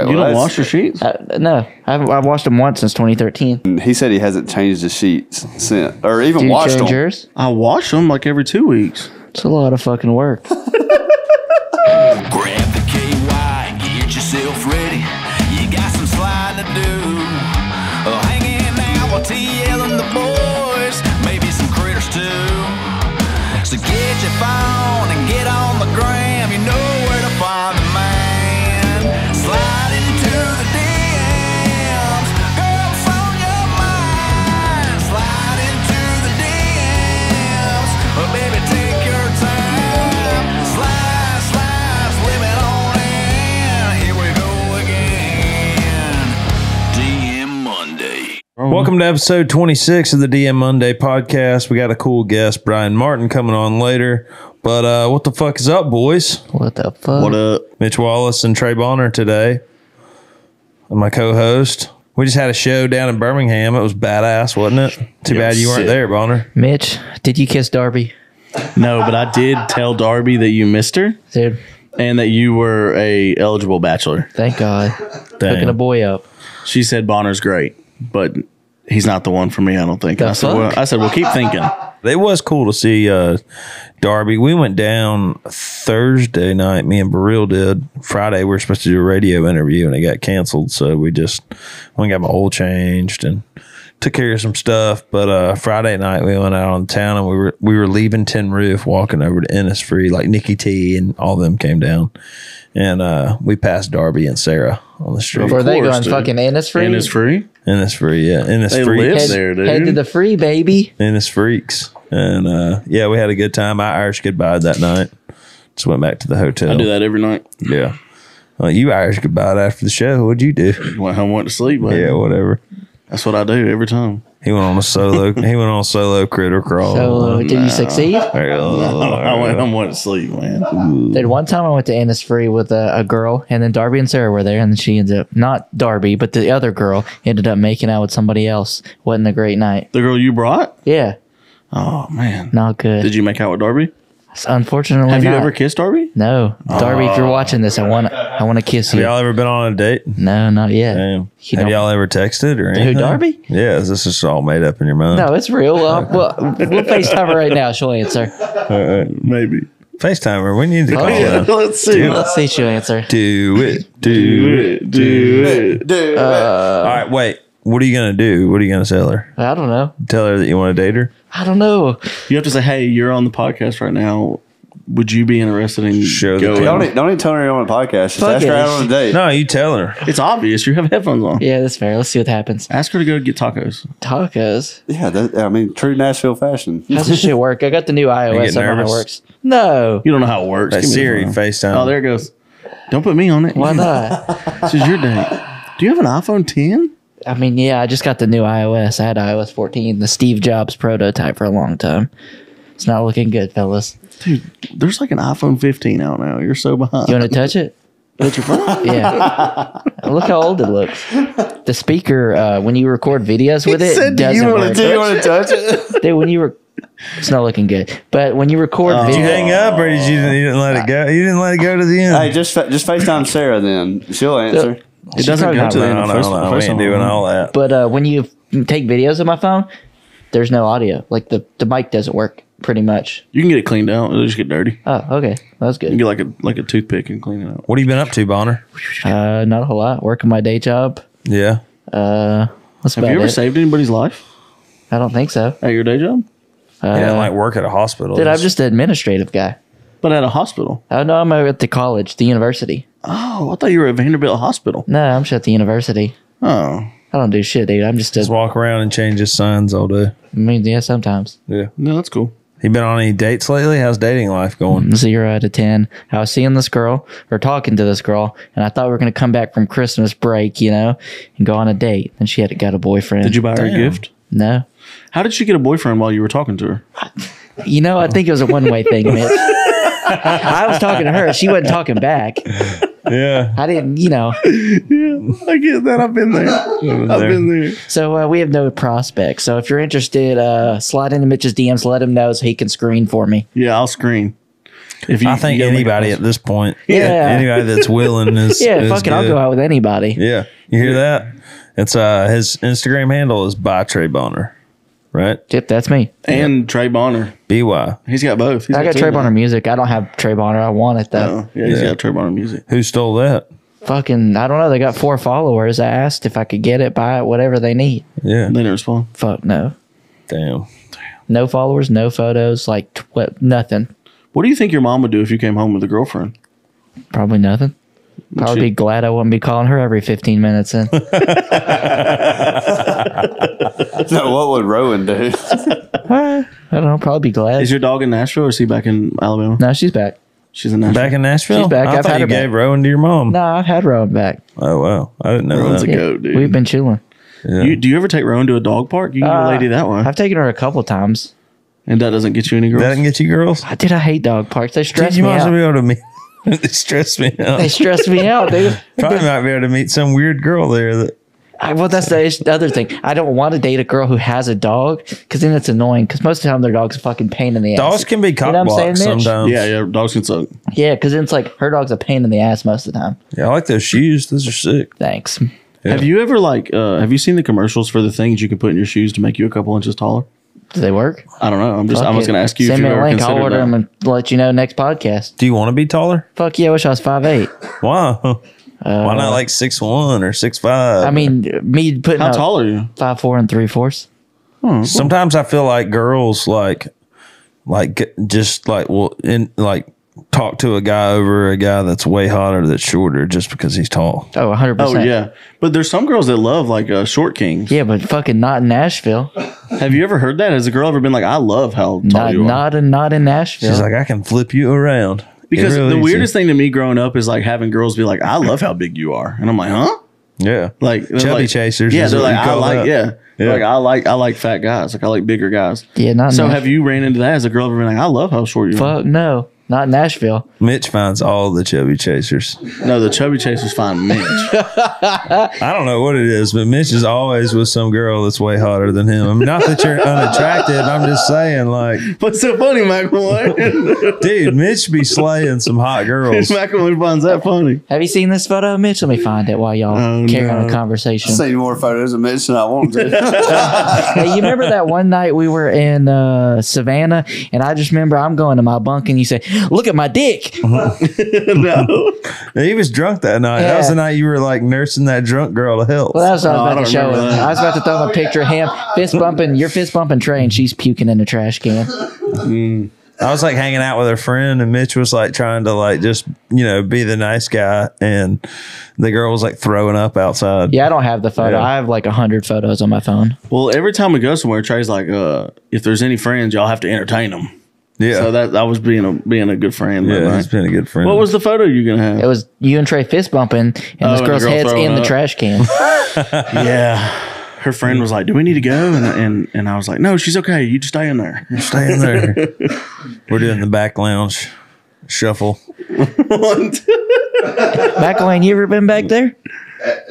Okay, You don't that's- wash your sheets? Uh, no, I've, I've washed them once since 2013. He said he hasn't changed his sheets since, or even Do you washed change them. yours? I wash them like every two weeks. It's a lot of fucking work. Grab Welcome to episode 26 of the DM Monday podcast. We got a cool guest, Bryan Martin, coming on later. But uh, what the fuck is up, boys? What the fuck? What up? Mitch Wallace and Trey Bonner today. And my co-host. We just had a show down in Birmingham. It was badass, wasn't it? Too bad you weren't sick. there, Bonner. Mitch, did you kiss Darby? No, but I did tell Darby that you missed her Dude, and that you were a eligible bachelor. thank God. Damn. Hooking a boy up. She said Bonner's great, but he's not the one for me. I don't think. The I said, fuck? well, I said, well, keep thinking. It was cool to see uh, Darby. We went down Thursday night. Me and Baril did. Friday we were supposed to do a radio interview and it got canceled. So we just went and got my oil changed and took care of some stuff. But uh, Friday night we went out on town and we were we were leaving Tin Roof, walking over to Innisfree. Like Nikki T and all them came down, and uh, we passed Darby and Sarah on the street. Were they course, going dude. fucking Innisfree? And it's free. Innisfree, yeah, They Innisfree. live Head, there, dude. head to the free, baby. and his freaks. And uh, yeah, we had a good time. I Irish goodbye that night. Just went back to the hotel. I do that every night. Yeah. Well, you Irish goodbye after the show. What'd you do? Went home, went to sleep. Buddy. yeah, whatever. That's what I do every time. He went on a solo. he went on a solo critter crawl. So, uh, did you succeed? I went home, went to sleep, man. Dude, one time I went to Innisfree with a, a girl, and then Darby and Sarah were there, and then she ended up, not Darby, but the other girl ended up making out with somebody else. Wasn't a great night. The girl you brought? Yeah, Oh man. not good. Did you make out with Darby? Unfortunately, Have you not. ever kissed Darby? No, Darby, if you're watching this, I want I want to kiss Have you. y'all ever been on a date? No, not yet. Damn. You Have don't- y'all ever texted or anything? Darby? Yeah, is this just all made up in your mind? No, it's real. Uh, well, we'll FaceTime her right now. She'll answer. Maybe. FaceTime her. We need to call yeah. her. Let's see. Let's see if she'll answer. Do it. Do Do it. it. Do it. Dude, All right, wait. What are you gonna do? What are you gonna tell her? I don't know. Tell her that you want to date her? I don't know. You have to say, "Hey, you're on the podcast right now. Would you be interested in Show the going?" don't, e- don't even tell her you're on a podcast. Just Fuck ask her it. out on a date. No, you tell her. It's obvious. You have headphones on. Yeah, that's fair. Let's see what happens. Ask her to go get tacos. Tacos. Yeah, that, I mean, true Nashville fashion. How's this shit work? I got the new iOS. get I don't know how it works. No. You don't know how it works. That Give me the Siri phone. FaceTime. Oh, there it goes. Don't put me on it. Why not? This is your date. Do you have an iPhone 10? I mean, yeah, I just got the new iOS. I had iOS 14, the Steve Jobs prototype for a long time. It's not looking good, fellas. Dude, there's like an iPhone 15 out now. You're so behind. You want to touch it? Put your phone? Yeah. Look how old it looks. The speaker, uh, when you record videos with it, said, doesn't work. Do you want to touch it? Dude, when you were, it's not looking good. But when you record Did you hang up or did you, you didn't let it go? You didn't let it go to the end. hey, just fa- just FaceTime Sarah then. She'll answer. It doesn't probably go to the no, end no, of no, first, no, we first ain't one. doing all that. but uh, when you take videos of my phone, there's no audio. Like the, the mic doesn't work pretty much. You can get it cleaned out. It'll just get dirty. Oh, okay. That's You good. can get like a like a toothpick and clean it out. What have you been up to, Bonner? Uh, not a whole lot. Working my day job. Yeah. Uh, that's Have about you ever it. saved anybody's life I don't think so. at your day job? Uh, He didn't like work at a hospital. dude, I'm just an administrative guy. But at a hospital. Oh no, I'm at the college, the university. Oh, I thought you were at Vanderbilt Hospital. No, I'm just at the university. Oh, I don't do shit, dude. I'm just a. just walk around and change his signs all day. I mean, yeah, sometimes Yeah. no, that's cool. You been on any dates lately? How's dating life going? Mm, zero out of ten. I was seeing this girl or talking to this girl, and I thought we were gonna come back from Christmas break, you know, and go on a date. And she had got a boyfriend. Did you buy her a gift? No. How did she get a boyfriend while you were talking to her? You know, I think it was a one way thing, Mitch. I was talking to her. She wasn't talking back. Yeah. I didn't, you know. yeah, I get that. I've been there. I've been there. So uh, we have no prospects. So if you're interested, uh, slide into Mitch's DMs, let him know so he can screen for me. Yeah, I'll screen. If I think you go make a anybody at this point, Yeah. anybody that's willing is Yeah, is fuck it. I'll go out with anybody. Yeah, you hear that? It's uh his Instagram handle is by Trey Bonner, right? Yep, that's me. and Trey Bonner, By he's got both. He's I got two Trey now. Bonner music. I don't have Trey Bonner. I want it though. Oh, yeah, he's Yeah. got Trey Bonner music. who stole that? Fucking, I don't know. They got four followers. I asked if I could get it, buy it, whatever they need. Yeah, They didn't respond. Fuck no. damn. No followers, no photos, like tw- what? Nothing. What do you think your mom would do if you came home with a girlfriend? Probably nothing. Probably she- be glad I wouldn't be calling her every 15 minutes. In. No, what would Rowan do? I don't know. Probably be glad. Is your dog in Nashville or is he back in Alabama? no, she's back. She's in Nashville. Back in Nashville. She's back. I I've thought had you her back. Rowan to your mom. No, I've had Rowan back. Oh wow, I didn't know Rowan's that. a goat, dude. We've been chilling. Yeah. You, do you ever take Rowan to a dog park? You can get a Uh, lady that one. I've taken her a couple times. and that doesn't get you any girls. that didn't get you girls. I did. I hate dog parks. They stress Dude, you me might as well out. be able to meet. they stress me out. They stress me out, dude. Probably might be able to meet some weird girl there that I, well, that's the, the other thing. I don't want to date a girl who has a dog because then it's annoying. Because most of the time their dog's a fucking pain in the ass. dogs can be cock know what I'm saying, blocks sometimes. yeah, yeah, dogs can suck. Yeah, because then it's like her dog's a pain in the ass most of the time. Yeah, I like those shoes. Those are sick. Thanks. Yeah. Have you ever like? Uh, have you seen the commercials for the things you can put in your shoes to make you a couple inches taller? Do they work? I don't know. I'm just. I Fuck was it. going to ask you Send if me you a ever link. I'll considered order that. them and let you know next podcast. Do you want to be taller? Fuck yeah, I wish I was five eight. Wow. Why not like six one or six five? I mean, me putting How up tall are you? five four and three fourths. Oh, sometimes I feel like girls like like just like well in like talk to a guy over a guy that's way hotter that's shorter just because he's tall. Oh, 100 Oh yeah, but there's some girls that love like uh, short kings. Yeah, but fucking not in Nashville. Have you ever heard that? Has a girl ever been like, "I love how tall Not you are"? not in not in Nashville. She's like, I can flip you around. because really the is. weirdest thing to me growing up is like having girls be like, "I love how big you are," and I'm like, "Huh?" Yeah. Like Chubby like- chasers Yeah, they're like, I like, that. yeah. Yeah. Like I like, I like fat guys. Like I like bigger guys. yeah, not. So Nash- have you ran into that? as a girl ever been like, I love how short you are? Fuck no, not Nashville. Mitch finds all the chubby chasers. No, the chubby chasers find Mitch. I don't know what it is, but Mitch is always with some girl that's way hotter than him. I mean, not that you're unattractive. I'm just saying, like, What's so funny, McElroy? dude, Mitch be slaying some hot girls. McElroy finds that funny. Have you seen this photo, Mitch? Let me find it while y'all Oh, carry on no. a conversation. Seen more photos of Mitch than I want to. hey, you remember that one night we were in uh, Savannah, and I just remember I'm going to my bunk, and you say, "Look at my dick." no. He was drunk that night. That was the night you were like nursing that drunk girl to health. Well, that's what I I was about to don't show him. I was about to throw him a picture of him fist bumping. You're fist bumping Trey, and she's puking in the trash can. I was like hanging out with her friend, and Mitch was like trying to like just you know be the nice guy, and the girl was like throwing up outside. Yeah, I don't have the photo. Yeah. I have like a hundred photos on my phone. Well, every time we go somewhere, Trey's like, uh, if there's any friends, y'all have to entertain them. Yeah, So that I was being a being a good friend. that yeah. night. He's been a good friend. What was the photo you gonna have? It was you and Trey fist bumping, and this and the girl's girl head's throwing in the up. trash can. yeah. Her friend was like, "Do we need to go?" And and and I was like, "No, she's okay. You just stay in there." Stay in there. We're doing the back lounge shuffle. McIlwain, you ever been back there?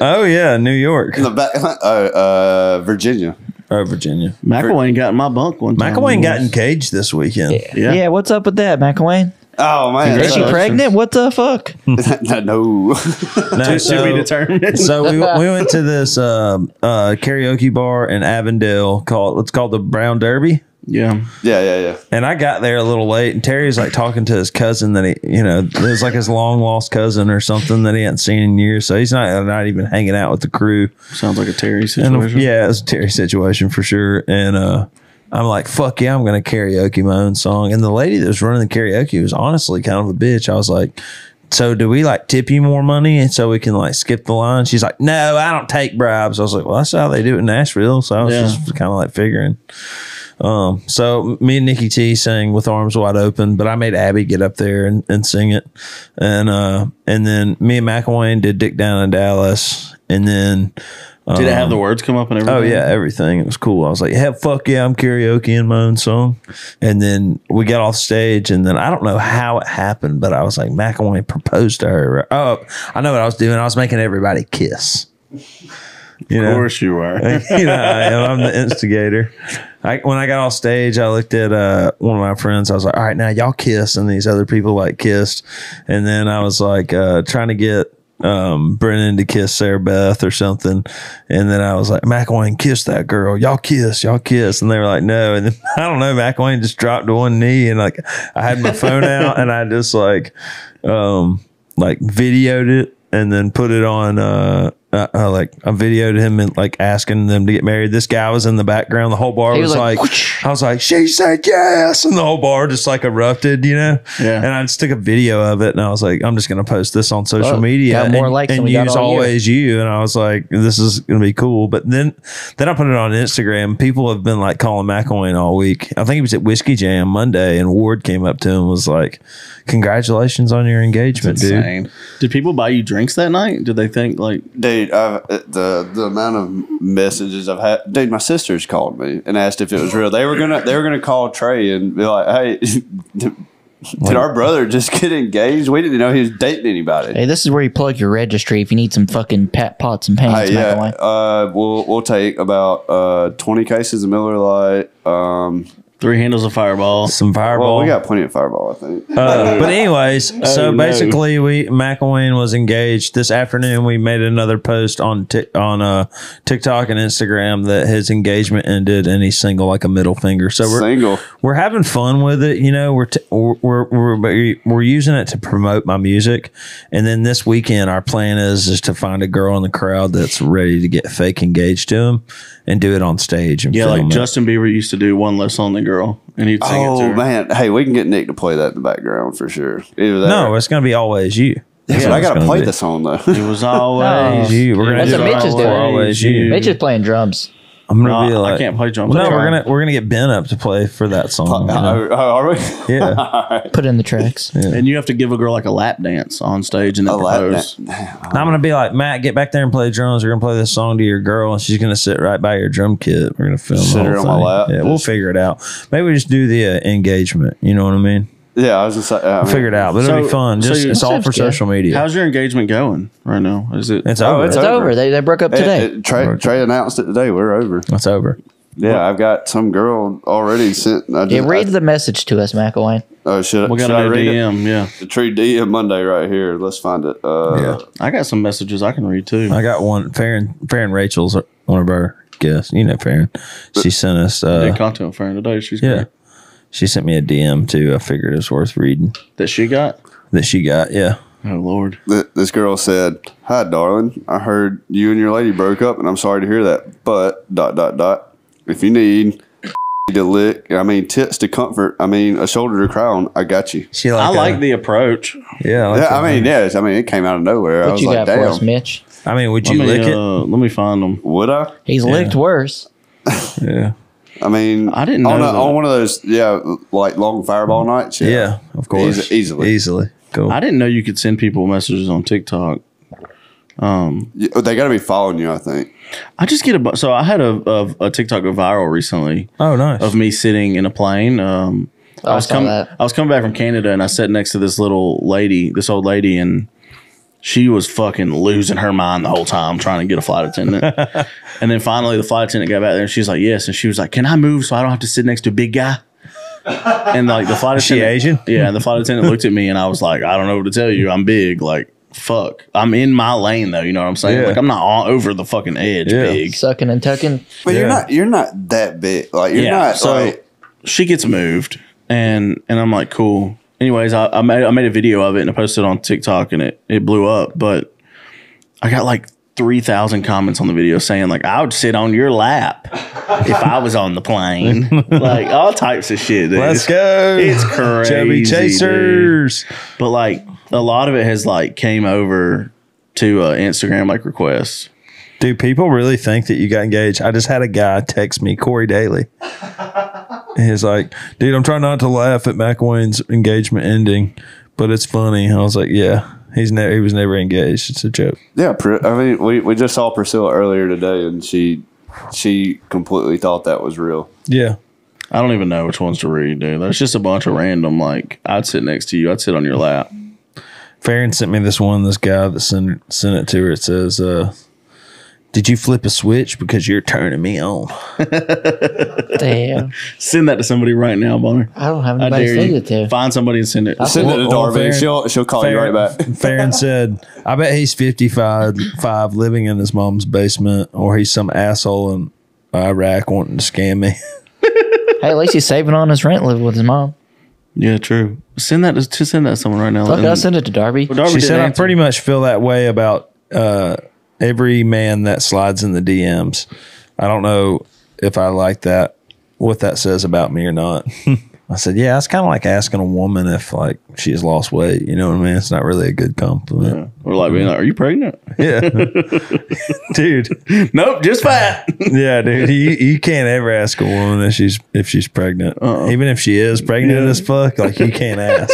Oh yeah, New York In the back, uh, uh, Virginia. Or Virginia. McIlwain got in my bunk one time. McIlwain got engaged this weekend. Yeah. Yeah. what's up with that, McIlwain? Oh man, Is she pregnant? What the fuck? no, no. No, To, to be so, determined. so we, we went to this um, uh, karaoke bar in Avondale called it's called the Brown Derby. Yeah. yeah, yeah, yeah. And I got there a little late, and Terry's like talking to his cousin that he, you know, it was like his long lost cousin or something that he hadn't seen in years. So he's not not even hanging out with the crew. Sounds like a Terry And situation. yeah, it's a Terry situation for sure. And uh, I'm like, fuck yeah, I'm gonna karaoke my own song. And the lady that was running the karaoke was honestly kind of a bitch. I was like, so do we like tip you more money and so we can like skip the line? She's like, no, I don't take bribes. I was like, well, that's how they do it in Nashville. So I was Yeah. just kind of like figuring. Um, so me and Nikki T sang with arms wide open, but I made Abby get up there and, and sing it. And, uh, and then me and McIlwain did Dick Down in Dallas. And then, Did it have the words come up and everything? Oh yeah, everything. It was cool. I was like, "Yeah, fuck yeah, I'm karaoke in my own song." And then we got off stage, and then I don't know how it happened, but I was like, McIlwain proposed to her. Oh, I know what I was doing. I was making everybody kiss. You Of know, course you are. you know, I am. I'm the instigator. I, when I got off stage, I looked at uh, one of my friends. I was like, "All right, now y'all kiss," and these other people like kissed, and then I was like uh, trying to get um, Brennan to kiss Sarah Beth or something, and then I was like, "McIlwain, kiss that girl. Y'all kiss, y'all kiss," and they were like, "No," and then I don't know. McIlwain just dropped to one knee, and like I had my phone out, and I just like um, like videoed it and then put it on uh, uh, uh like I videoed him and like asking them to get married. This guy was in the background. The whole bar was, was like, like, I was like, she said yes, and the whole bar just like erupted, you know. Yeah. And I just took a video of it, and I was like, I'm just gonna post this on social Well, media got more and, likes and use all year. always you. And I was like, this is gonna be cool. But then, then I put it on Instagram. People have been like calling McIlwain all week. I think he was at Whiskey Jam Monday, and Ward came up to him and was like, congratulations on your engagement, dude. Insane. Did people buy you drinks that night? Did they think like Dude, I've, uh, the the amount of messages I've had. Dude, my sisters called me and asked if it was real. They were gonna they were gonna call Trey and be like, "Hey, did, did our brother just get engaged? We didn't know he was dating anybody." Hey, this is where you plug your registry if you need some fucking pat pots and pans. Hey, yeah, uh, we'll we'll take about uh, twenty cases of Miller Lite. Um, three handles of Fireball? Some fireball. well, we got plenty of Fireball, I think. Uh, but anyways, so Oh, no. basically, we McIlwain was engaged this afternoon. We made another post on Tik on uh, TikTok and Instagram that his engagement ended, and he's single like a middle finger. So we're Single. we're having fun with it. You know, we're t- we're, we're we're we're using it to promote my music, and then this weekend our plan is is to find a girl in the crowd that's ready to get fake engaged to him and do it on stage and Yeah, film like it. Justin Bieber used to do one less lonely girl, and he'd sing it oh, to Oh her. man, hey, we can get Nick to play that in the background for sure. Either that no, or- it's gonna be always you. Yeah, That's but I it's gotta gonna play be. the song though. It was always No. You. We're gonna That's do what Mitch is doing. Always you. Mitch is playing drums. I'm gonna No, be I like, can't play drums. No, we're gonna we're gonna get Ben up to play for that song. you know? Oh, are we? Yeah, Put in the tracks. And you have to give a girl like a lap dance on stage and then A lap propose. dance. I'm gonna be like Matt, get back there and play drums. We're gonna play this song to your girl, and she's gonna sit right by your drum kit. We're gonna film. Sit the her whole on my thing. lap. Yeah, we'll figure it out. Maybe we just do the uh, engagement. You know what I mean? Yeah, I was just like, I mean, Figure it out, but it'll So- be fun. so Just you- it's all for good. social media. How's your engagement going right now? Is it? it's Oh, over. it's It's over. over. They, they broke up today. it- Trey, Trey announced it today. We're over. It's over. Yeah, I've got some girl already sent. I just, yeah, read I, the message to us, McIlwain. oh, should, we got should I a new read it? DM. Yeah, The tree DM Monday right here. Let's find it. Uh, Yeah. I got some messages I can read too. I got one. Farron, Farron Rachel's one of our guests. You know Farron. She sent us. I did Uh, content for her today. She's yeah, great. She sent me a DM too. I figured it was worth reading That she got. that she got. Yeah. Oh Lord. Th- This girl said, "Hi, darling. I heard you and your lady broke up, and I'm sorry to hear that. But dot dot dot. If you need to lick, I mean tits to comfort, I mean a shoulder to cry on, I got you. She I like. like uh, the approach. Yeah. I, like Yeah, that. I mean, yes, I mean it came out of nowhere. I What was you like, got for damn, us, Mitch? I mean, would Let you me, lick it? uh, let me find them. would I? He's licked worse. Yeah. I mean, I didn't on, know a, that. on one of those, yeah, like long fireball nights. Yeah, of course. Easy- easily. Easily. Cool. I didn't know you could send people messages on TikTok. Um, Yeah, they got to be following you. I think. I just get a bu- so I had a, a, a TikTok go viral recently oh, nice. of me sitting in a plane. Um, I I was coming. I was coming back from Canada, and I sat next to this little lady, this old lady, and she was fucking losing her mind the whole time trying to get a flight attendant. and then finally, the flight attendant got back there, and she's like, "Yes," and she was like, "Can I move so I don't have to sit next to a big guy?" And like the flight Is she attendant, Asian? yeah, and the flight attendant looked at me, and I was like, "I don't know what to tell you. I'm big, like." Fuck, I'm in my lane though. You know what I'm saying? Yeah. Like I'm not all over the fucking edge, Yeah. big. Sucking and tucking. But you're not. You're not that big. Like you're Yeah, not. so- like, she gets moved and and I'm like, cool. Anyways, I, I made I made a video of it and I posted it on TikTok and it it blew up, but I got like three thousand comments on the video saying like I would sit on your lap if I was on the plane. like all types of shit. Dude. Let's go. It's crazy. Chubby dude. Chasers. But like a lot of it has like came over to uh, Instagram like requests. Do people really think that you got engaged. I just had a guy text me, Corey Daly. He's like, dude, I'm trying not to laugh at McIlwain's engagement ending, but it's funny. I was like, yeah, he's never he was never engaged. It's a joke. yeah. I mean, we, we just saw Priscilla earlier today, and she she completely thought that was real. Yeah. I don't even know which ones to read, dude. That's just a bunch of random like I'd sit next to you, I'd sit on your lap. Farron sent me this one, this guy that sent sent it to her. It says, uh, Did you flip a switch because you're turning me on? Damn. Send that to somebody right now, Bonner. I don't have I anybody to send it to. Find somebody and send it. I Send it to Well, well, Darby. Farron- she'll she'll call you right back. Farron said, "I bet he's 55, five, living in his mom's basement, or he's some asshole in Iraq wanting to scam me." Hey, at least he's saving on his rent living with his mom. Yeah, true. Send that to, to send that to someone right now. Fuck, And- I'll send it to Darby. Well, Darby she didn't said, "I pretty much feel that way about uh, every man that slides in the DMs. I don't know if I like that, what that says about me or not." I said, "Yeah, it's kind of like asking a woman if like she has lost weight. You know what I mean? It's not really a good compliment." Or like being like, "Are you pregnant?" Yeah, dude. nope, just fat. Yeah, dude. You, you can't ever ask a woman if she's if she's pregnant, uh-uh. even if she is pregnant as fuck. Like you can't ask.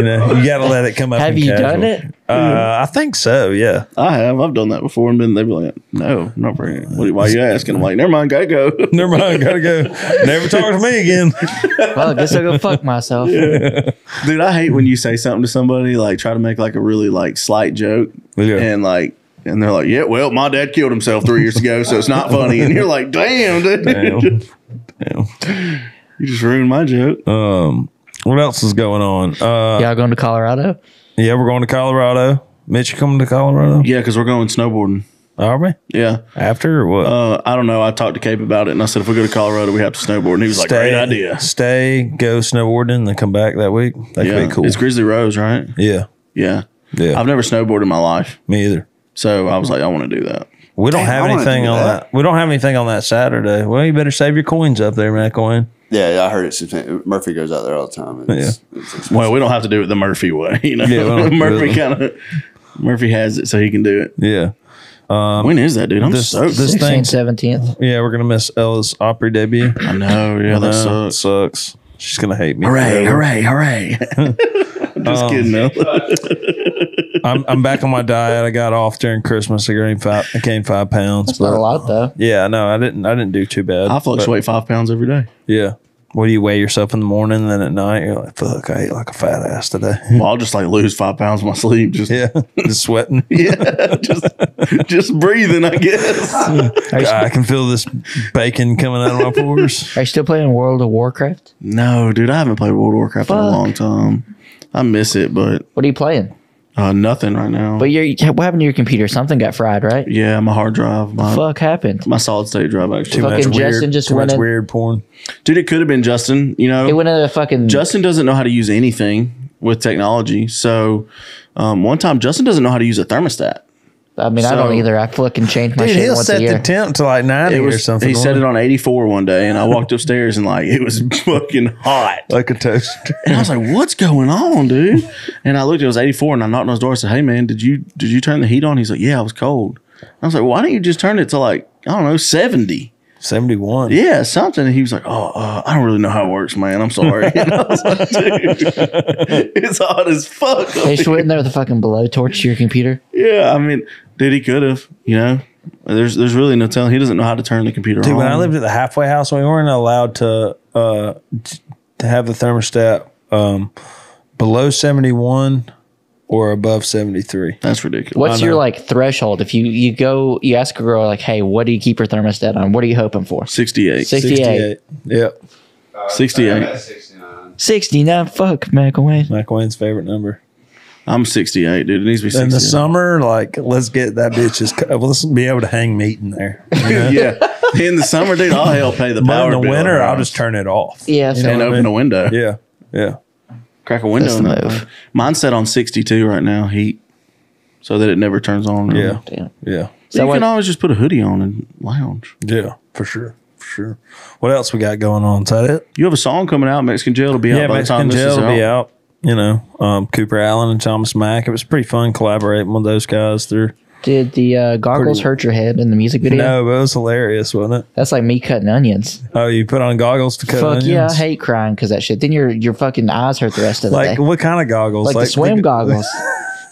You know, you got to let it come up. Have you casual. done it? Uh, I think so. Yeah. I have. I've done that before, and been they'd be like, "No, not pregnant." What, why are you asking? I'm like, "Never mind, gotta go." Never mind. Gotta go. Never talk to me again. Well, I guess I'll go fuck myself. Dude, I hate when you say something to somebody like try to make like a really like slight joke, Yeah. and like. And they're like, yeah, well, my dad killed himself three years ago, so it's not funny. And you're like, damn, dude. Damn. Damn. You just ruined my joke. Um, what else is going on? Uh, Y'all going to Colorado? yeah, we're going to Colorado. Mitch, you coming to Colorado? Yeah, because we're going snowboarding. Are we? Yeah. After or what? Uh, I don't know. I talked to Cape about it, and I said, if we go to Colorado, we have to snowboard. And he was like, great idea. Stay, go snowboarding, and then come back that week. That Yeah. could be cool. It's Grizzly Rose, right? yeah. Yeah. Yeah. I've never snowboarded in my life. Me either. So I was like, I want to do that. We don't Damn, have anything do on that. that. We don't have anything on that Saturday. Well, you better save your coins up there, McIlwain. Yeah, yeah, I heard it. Murphy goes out there all the time. It's, it's. Well, we don't have to do it the Murphy way. You know, Yeah, we don't- Murphy kind of Murphy has it, so he can do it. Yeah. Um, when is that, dude? I'm this- stoked. this- 16th, 17th. Yeah, we're gonna miss Ella's Opry debut. I know. Yeah, that it sucks. sucks. She's gonna hate me. Hooray! forever. Hooray! Hooray! Just um, kidding. No. I'm I'm back on my diet. I got off during Christmas. I gained five. I gained five pounds. That's not a lot, though. Yeah, no, I didn't. I didn't do too bad. I fluctuate five pounds every day. yeah. What do you weigh yourself in the morning, and then at night you're like, "Fuck, I ate like a fat ass today." Well, I'll just like lose five pounds in my sleep. Just yeah, just sweating. yeah, just just breathing. I guess. Are you, I can feel this bacon coming out of my pores. are you still playing World of Warcraft? No, dude, I haven't played World of Warcraft in a long time. I miss it, but What are you playing? uh, nothing right now. But your what happened to your computer? Something got fried, right? yeah, my hard drive, my, Fuck happened. my solid state drive, actually. Too much Fucking weird. Justin just too went much in- weird porn. Dude, it could have been Justin. You know, It went into the fucking. Justin doesn't know how to use anything with technology. So um, one time, Justin doesn't know how to use a thermostat. I mean, I don't either. I fucking change my Dude, shit he'll once set a year. the temp to like ninety It or something. he set it on on 84 one day, and I walked upstairs and like it was fucking hot. like a toaster. And I was like, "What's going on, dude?" And I looked; it was 84, and I knocked on his door. I said, "Hey, man, did you did you turn the heat on?" He's like, "Yeah, I was cold." I was like, "Why don't you just turn it to like I don't know 70?" Seventy one. Yeah, something. And he was like, "Oh, uh, I don't really know how it works, man. I'm sorry." And I was like, "Dude, it's hot as fuck." up They just here." went in there with a fucking blowtorch to your computer. Yeah, I mean, dude, he could have. You know, there's there's really no telling. He doesn't know how to turn the computer Dude, on. when I lived at the halfway house, we weren't allowed to uh, t- to have the thermostat um, below seventy one or above seventy three. That's ridiculous. What's your like threshold? If you you go, you ask a girl like, "Hey, what do you keep your thermostat on? What are you hoping for?" 68. 68. Yep. Uh, 68. 69. 69. Fuck, McIlwain. McWayne's favorite number. I'm 68, dude. It needs to be 68. In the summer, like let's get that bitch's. co- Let's be able to hang meat in there. you know? yeah. In the summer, dude, I'll help pay the But power in the bill winter, I'll just turn it off. Yeah, so and open a window. Yeah. Yeah. Crack a window. That's in the that move. thing. Mine's set on 62 right now, heat, so that it never turns on. Yeah. damn. Yeah. So you what- can always just put a hoodie on and lounge. Yeah. For sure. For sure. What else we got going on? Is that it? You have a song coming out. Mexican Jail will be out yeah, by Mexican the time Jail this is will be out. out. You know, um, Cooper Alan and Thomas Mac. It was pretty fun collaborating with those guys. They're Did the uh, goggles Pretty- hurt your head in the music video? no, but it was hilarious, wasn't it? That's like me cutting onions. Oh, you put on goggles to cut Fuck onions? yeah, I hate crying because that shit. Then your your fucking eyes hurt the rest of the Like day. what kind of goggles? Like, the swim goggles.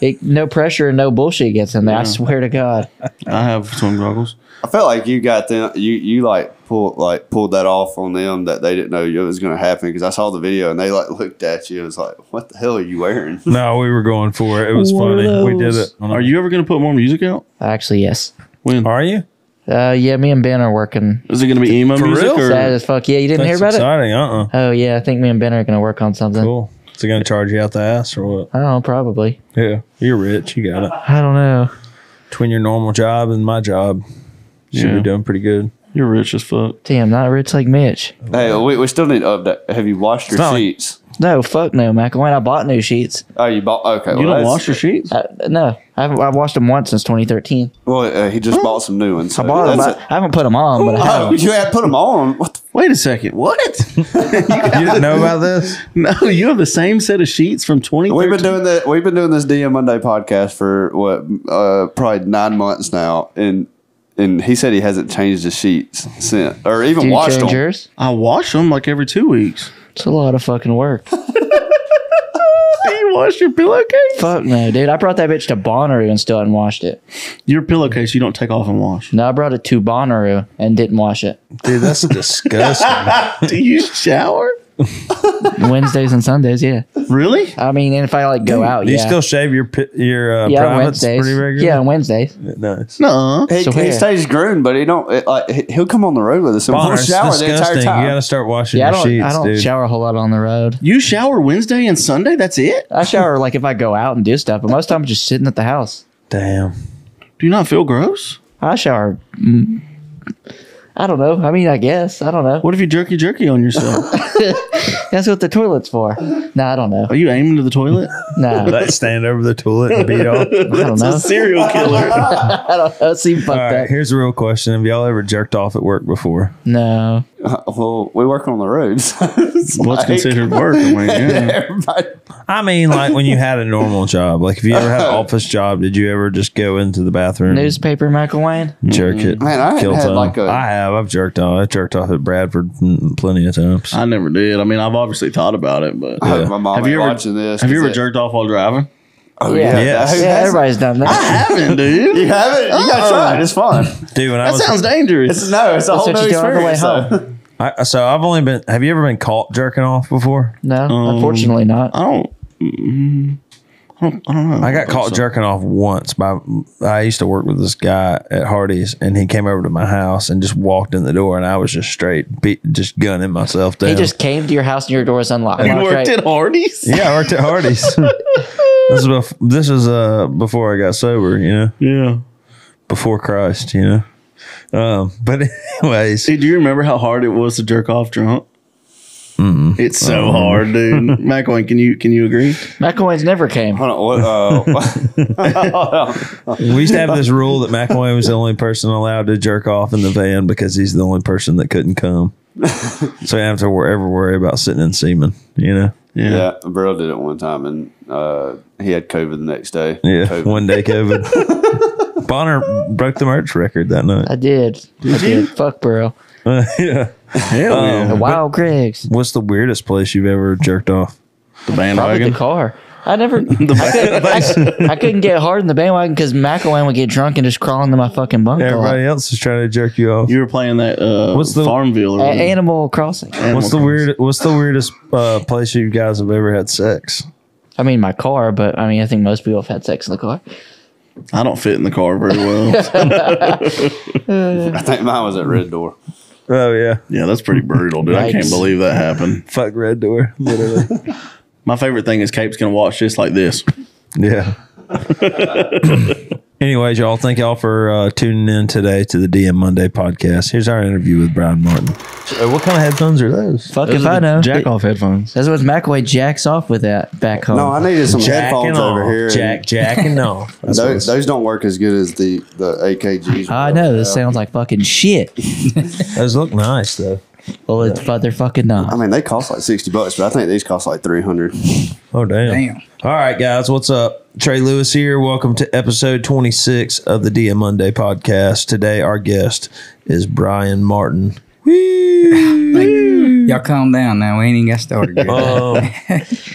It, no pressure and no bullshit gets in there. I swear to God. I have swim goggles. I felt like you got them. You you like pulled like pulled that off on them that they didn't know it was going to happen because I saw the video and they like looked at you and was like, "What the hell are you wearing?" No, we were going for it. It was What are funny. We did it. Are you ever going to put more music out? Actually, yes. When Are you? Uh, yeah, me and Ben are working. is it going to be emo For music real? or Sad as fuck. Yeah, you didn't That's hear about it? exciting. Uh uh Oh yeah, I think me and Ben are gonna work on something. Cool. Is it going to charge you out the ass or what? I don't know, probably. Yeah. You're rich. You got it. I don't know. Between your normal job and my job, should Yeah. be doing pretty good. you're rich as fuck? Damn, not rich like Mitch. Hey, we, we still need to update. Have you washed your not like- sheets? No, fuck no, McIlwain. I bought new sheets. oh, you bought. Okay, You well, don't that's- wash your sheets? Uh, no, I haven't, I've washed them once since 2013. Well, uh, he just bought some new ones. So I bought them. that's I, I haven't put them on, but I a- have Oh, 'em. you had put them on. What? The, Wait a second. What? You didn't know about this? no, you have the same set of sheets from 2013. we've been doing the we've been doing this DM Monday podcast for what uh, probably nine months now, and and he said he hasn't changed the sheets since, or even Do you washed change them. yours? I wash them like every two weeks. It's a lot of fucking work. you wash your pillowcase? Fuck no, dude. I brought that bitch to Bonnaroo and still hadn't washed it. Your pillowcase you don't take off and wash. No, I brought it to Bonnaroo and didn't wash it. Dude, that's disgusting. Do you shower? Wednesdays and Sundays, yeah. Really? I mean, and if I like go out, Do you yeah. still shave your pi- your uh, yeah, on privates Wednesdays. pretty regularly? Yeah, on Wednesdays. Nice. No. He, So he where? stays groomed, but he don't. It, like he- he'll come on the road with us and Bonner, we'll it's shower the entire disgusting. time. You got to start washing Yeah, I your don't. sheets, I don't dude. shower a whole lot on the road. You shower Wednesday and Sunday? That's it? I shower like if I go out and do stuff, but most time I'm just sitting at the house. Damn. Do you not feel gross? I shower. mm, I don't know. I mean, I guess I don't know. What if you jerky jerky on yourself? That's what the toilet's for. No, I don't know. Are you aiming to the toilet? No, That stand over the toilet and beat off. I don't know. serial killer. I don't know. See, fucked All right, up. here's a real question: Have y'all ever jerked off at work before? No, well, we work on the roads. It's What's like- considered work? I mean, yeah. Everybody, I mean, like when you had a normal job. Like if you ever had an office job, did you ever just go into the bathroom, newspaper McIlwain. and jerk it, Man, I kill had time? like a- I have. I've jerked off. I jerked off at Bradford mm, plenty of times. I never did. I mean, I've obviously thought about it, but I hope my mom Have you ever- watching this. have you 'cause ever it- jerked off while driving? Oh Yeah. yeah, Yes. Who Yeah, hasn't? everybody's done that. I haven't, dude. You haven't? You gotta try it. It's fun. Dude, when I That was sounds dangerous. It's no, it's a That's whole what new you do on the way experience. home. though. I, so I've only been. Have you ever been caught jerking off before? No, unfortunately not. I don't. mm, I don't, know. I got caught So- jerking off once by. I used to work with this guy at Hardee's, and he came over to my house and just walked in the door, and I was just straight, beat, just gunning myself down. He just came to your house and your door was unlocked. You worked right? at Hardee's? yeah, I worked at Hardee's. this is bef- this is uh before I got sober, you know, Yeah. before Christ, you know. Um, but anyways, Hey, do you remember how hard it was to jerk off drunk? It's so hard, dude. McIlwain, can you can you agree? McIlwain's never came. Hold on, what, uh, we used to have this rule that McIlwain was the only person allowed to jerk off in the van because he's the only person that couldn't come. so you have to ever worry about sitting in semen, you know. yeah, Burl did it one time, and uh, he had COVID the next day. Yeah, COVID. one day COVID. Bonner broke the merch record that night. I did. I did. Fuck, bro. yeah. Hell yeah. Wild Griggs. What's the weirdest place you've ever jerked off? The Probably bandwagon. the car. I never. I, could, I, I couldn't get hard in the bandwagon because McIlwain would get drunk and just crawl into my fucking bunk. Everybody else is trying to jerk you off. You were playing that uh, What's the- Farmville or A- whatever. Animal Crossing. What's the weird? What's the weirdest uh, place you guys have ever had sex? I mean, my car, but I mean, I think most people have had sex in the car. I don't fit in the car very well. I think mine was at Red Door. Oh yeah, yeah, that's pretty brutal, dude. I can't Yikes. believe that happened. fuck red door, literally. My favorite thing is Cape's gonna watch this like this. yeah. Anyways, y'all, thank y'all for uh, tuning in today to the DM Monday podcast. Here's our interview with Bryan Martin. Uh, what kind of headphones are those? Fuck Those if I know. Jack off headphones. That's what McIlwain jacks off with that back home. No, I needed some Jacking headphones over off. here. and Jack, jacking off. That's what Those, those don't work as good as the the AKGs. I know this sounds like fucking shit. those look nice though. Well, it's motherfucking fucking not. I mean, they cost like sixty bucks, but I think these cost like three hundred. Oh damn. Damn. All right, guys, what's up? Trey Lewis here. Welcome to episode 26 of the DM Monday podcast. Today, our guest is Bryan Martin. Y'all calm down now. We ain't even got started yet. Um,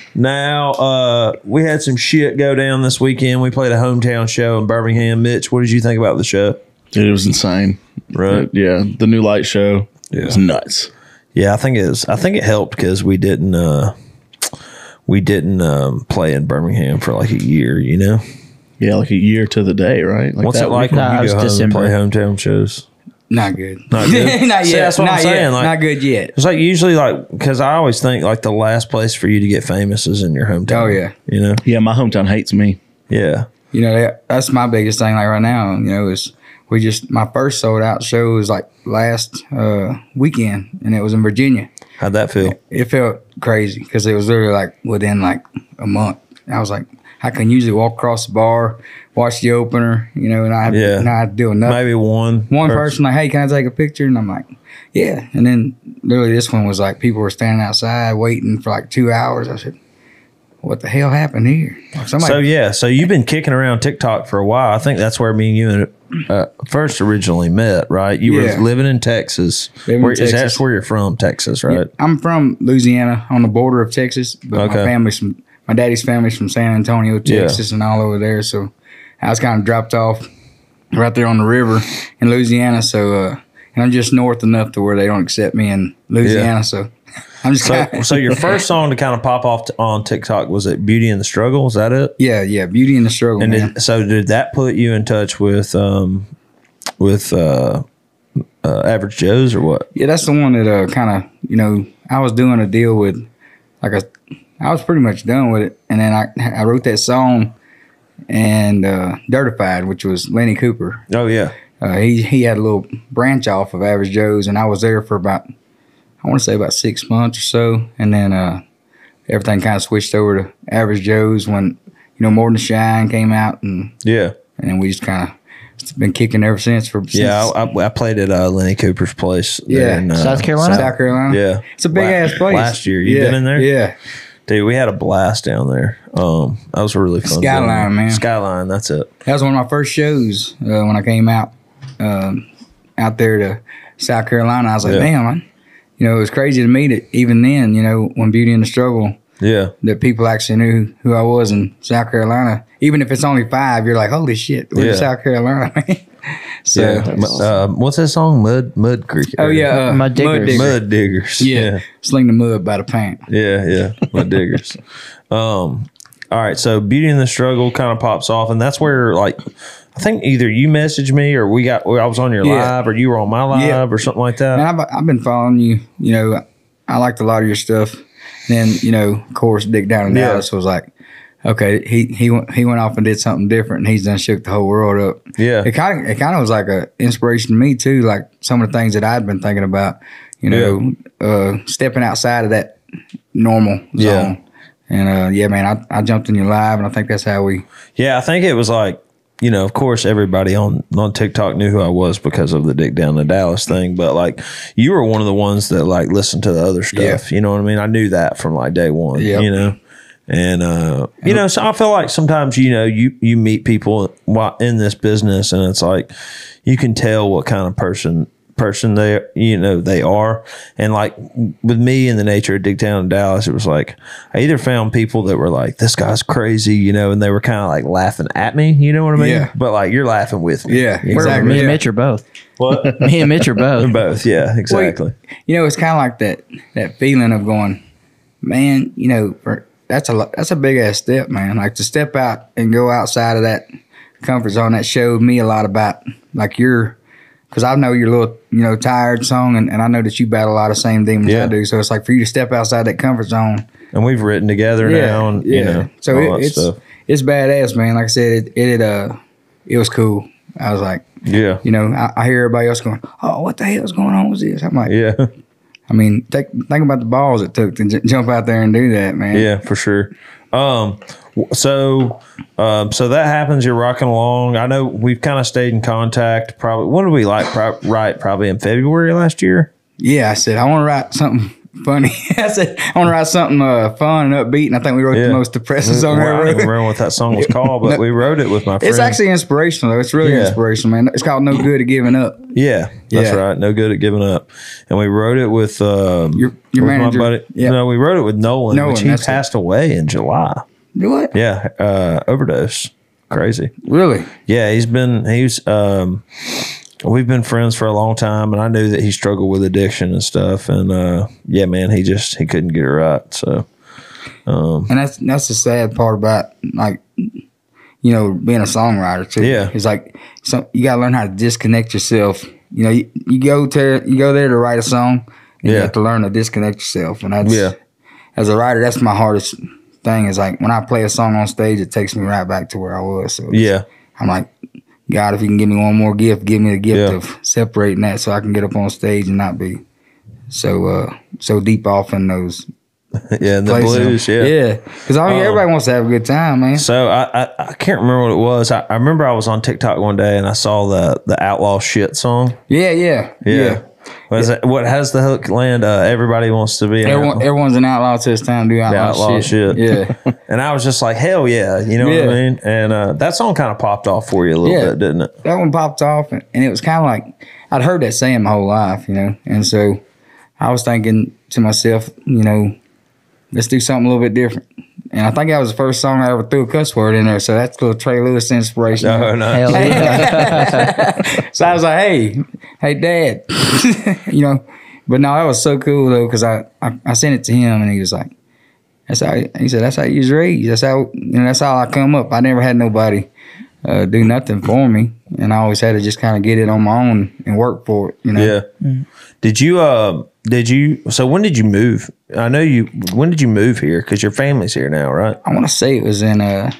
now, uh, we had some shit go down this weekend. We played a hometown show in Birmingham. Mitch, what did you think about the show? Dude, it was insane. Right. Yeah, the new light show. It was nuts. Yeah, I think it was, I think it helped because we didn't uh, we didn't um, play in Birmingham for like a year. You know. Yeah, like a year to the day, right? Like What's that it like week- Nah, when it you was go home December. and play hometown shows? Not good. Not good? not See, yet. that's what I'm not saying, Yet. like- not good yet. It's like usually like because I always think like the last place for you to get famous is in your hometown. Oh, yeah. you know, Yeah, my hometown hates me. yeah, You know, that, that's my biggest thing. Like right now, you know, is we just my first sold out show was like last uh, weekend, and it was in Virginia. how'd that feel? It felt crazy because it was literally like within like a month. I was like, I can usually walk across the bar, watch the opener, you know, and I Yeah. and I do nothing. Maybe one one person like, hey, can I take a picture? And I'm like, yeah. And then literally this one was like people were standing outside waiting for like two hours. I said, what the hell happened here? Somebody, So yeah, so you've been kicking around TikTok for a while. I think that's where me and you uh, first originally met, right? You Yeah. were living in Texas. Living in Texas. That's where you're from, Texas, right? I'm from Louisiana on the border of Texas, but Okay. my family's from my daddy's family's from San Antonio, Yeah. Texas, and all over there. So I was kind of dropped off right there on the river in Louisiana. So uh, and I'm just north enough to where they don't accept me in Louisiana. Yeah. So I'm just So, so your first song to kind of pop off t- on TikTok was it "Beauty and the Struggle"? Is that it? yeah, yeah, Beauty and the Struggle, And did, so did that put you in touch with um with uh, uh Average Joe's or what? Yeah, that's the one that uh, kind of you know I was doing a deal with, like a, I was pretty much done with it, and then I I wrote that song, and uh, Dirtified, which was Lenny Cooper. Oh yeah, Uh, he he had a little branch off of Average Joe's, and I was there for about I want to say about six months or so, and then uh, everything kind of switched over to Average Joe's when you know More Than Shine came out, and yeah, and then we just kind of it's been kicking ever since. For yeah. since- I, I, I played at uh, Lenny Cooper's place. Yeah. in, uh, South Carolina? South Carolina. Yeah, It's a big La- ass place. Last year, you yeah. been in there? Yeah. Dude, we had a blast down there. Um, that was really fun. Skyline, venue. man. Skyline, that's it. That was one of my first shows uh, when I came out um, out there to South Carolina. I was like, Yeah. damn, man. You know, it was crazy to me that even then, you know, when Beauty and the Struggle, Yeah, that people actually knew who I was in South Carolina. Even if it's only five, you're like, holy shit, we're Yeah. in South Carolina. so, yeah. Uh, what's that song? Mud, Mud Creek. oh yeah, uh, Mud Diggers. Mud Diggers. Yeah. yeah, sling the mud by the pant. yeah, yeah. Mud Diggers. Um, all right. So Beauty and the Struggle kind of pops off, and that's where like. I think either you messaged me or we got. I was on your Yeah. live, or you were on my live, Yeah. or something like that. And I've, I've been following you. You know, I liked a lot of your stuff. then you know, of course, Dick down in Yeah. Dallas was like, okay, he he went he went off and did something different, and he's done shook the whole world up. Yeah. it kind of it kind of was like a inspiration to me too. Like some of the things that I'd been thinking about. You know, uh, stepping outside of that normal Yeah. And uh, yeah, man, I, I jumped in your live, and I think that's how we. Yeah, I think it was like, you know, of course, everybody on on TikTok knew who I was because of the Dick Down to Dallas thing. But like, you were one of the ones that like listened to the other stuff. You know what I mean? I knew that from like day one. Yep. You know, and uh, you know, so I feel like sometimes you know you you meet people while in this business, and it's like you can tell what kind of person person they you know they are and like with me in the nature of Dick Down in Dallas it was like I either found people that were like this guy's crazy you know and they were kind of like laughing at me you know what I mean Yeah. but like you're laughing with me Yeah, You know what exactly. Me mean? and Mitch are both. what Me and Mitch are both. both yeah exactly you know, it's kind of like that that feeling of going, man. You know, for, that's a that's a big ass step, man. Like to step out and go outside of that comfort zone. That showed me a lot about like your, because I know you're a little you know tired song, and, and I know that you battle a lot of same demons Yeah. I do. So it's like for you to step outside that comfort zone. and we've written together now and you know so it, it's stuff it's badass, man. Like I said, it it, uh it was cool. I was like, yeah you know, I, I hear everybody else going, "Oh, what the hell's going on with this?" I'm like, yeah I mean, think think about the balls it took to j- jump out there and do that, man. Yeah, for sure. Um, so, um, so that happens. You're rocking along. I know we've kind of stayed in contact. Probably, when did we like pro- right? Probably in February last year. Yeah, I said I want to write something funny. I said I want to write something uh, fun and upbeat, and I think we wrote Yeah. the most depressing song Well, I I don't ever even wrote. remember what that song was called, but we wrote it with my friend. It's actually inspirational though. It's really Yeah. inspirational, man. It's called "No Good at Giving Up." yeah, that's Yeah. right. No good at giving up. And we wrote it with um, Your- your with my manager. buddy. Yeah. No, we wrote it with Nolan, Nolan, which he that's it. passed away in July. What? Yeah, uh, overdose. Crazy. Really? Yeah, he's been he's um we've been friends for a long time and I knew that he struggled with addiction and stuff and uh yeah, man, he just he couldn't get it right. So And that's that's the sad part about like, you know, being a songwriter too. Yeah. it's like so you gotta learn how to disconnect yourself. You know, you, you go to you go there to write a song, and you Yeah. have to learn to disconnect yourself. And that's Yeah. as a writer, that's my hardest thing. Is like when I play a song on stage, it takes me right back to where I was. So Yeah. I'm like, God, if you can give me one more gift, give me the gift Yeah. of separating that, so I can get up on stage and not be so uh so deep off in those Yeah. The blues. Yeah. yeah. Because I mean, Um, everybody wants to have a good time, man. So I, I I can't remember what it was. I, I remember I was on TikTok one day and I saw the the outlaw shit song. Yeah, yeah, Yeah. yeah. What is it? What has the hook land? Uh, everybody wants to be an Everyone, outlaw. everyone's an outlaw to this time. Do outlaw, outlaw shit. shit. Yeah, And I was just like, hell yeah, you know what I mean? And uh, that song kind of popped off for you a little Yeah. bit, didn't it? that one popped off, and, and it was kind of like I'd heard that saying my whole life, you know. And so I was thinking to myself, you know, let's do something a little bit different. And I think that was the first song I ever threw a cuss word in there. So that's a little Trey Lewis inspiration. Oh no. Hell yeah. So I was like, hey, hey, dad, you know. But no, that was so cool though, because I, I I sent it to him and he was like, that's how he said that's how you was raised. That's how you know that's how I come up. I never had nobody uh, do nothing for me, and I always had to just kind of get it on my own and work for it. You know. Yeah. Did you uh did you so when did you move? I know you when did you move here cuz your family's here now, right? I want to say it was in uh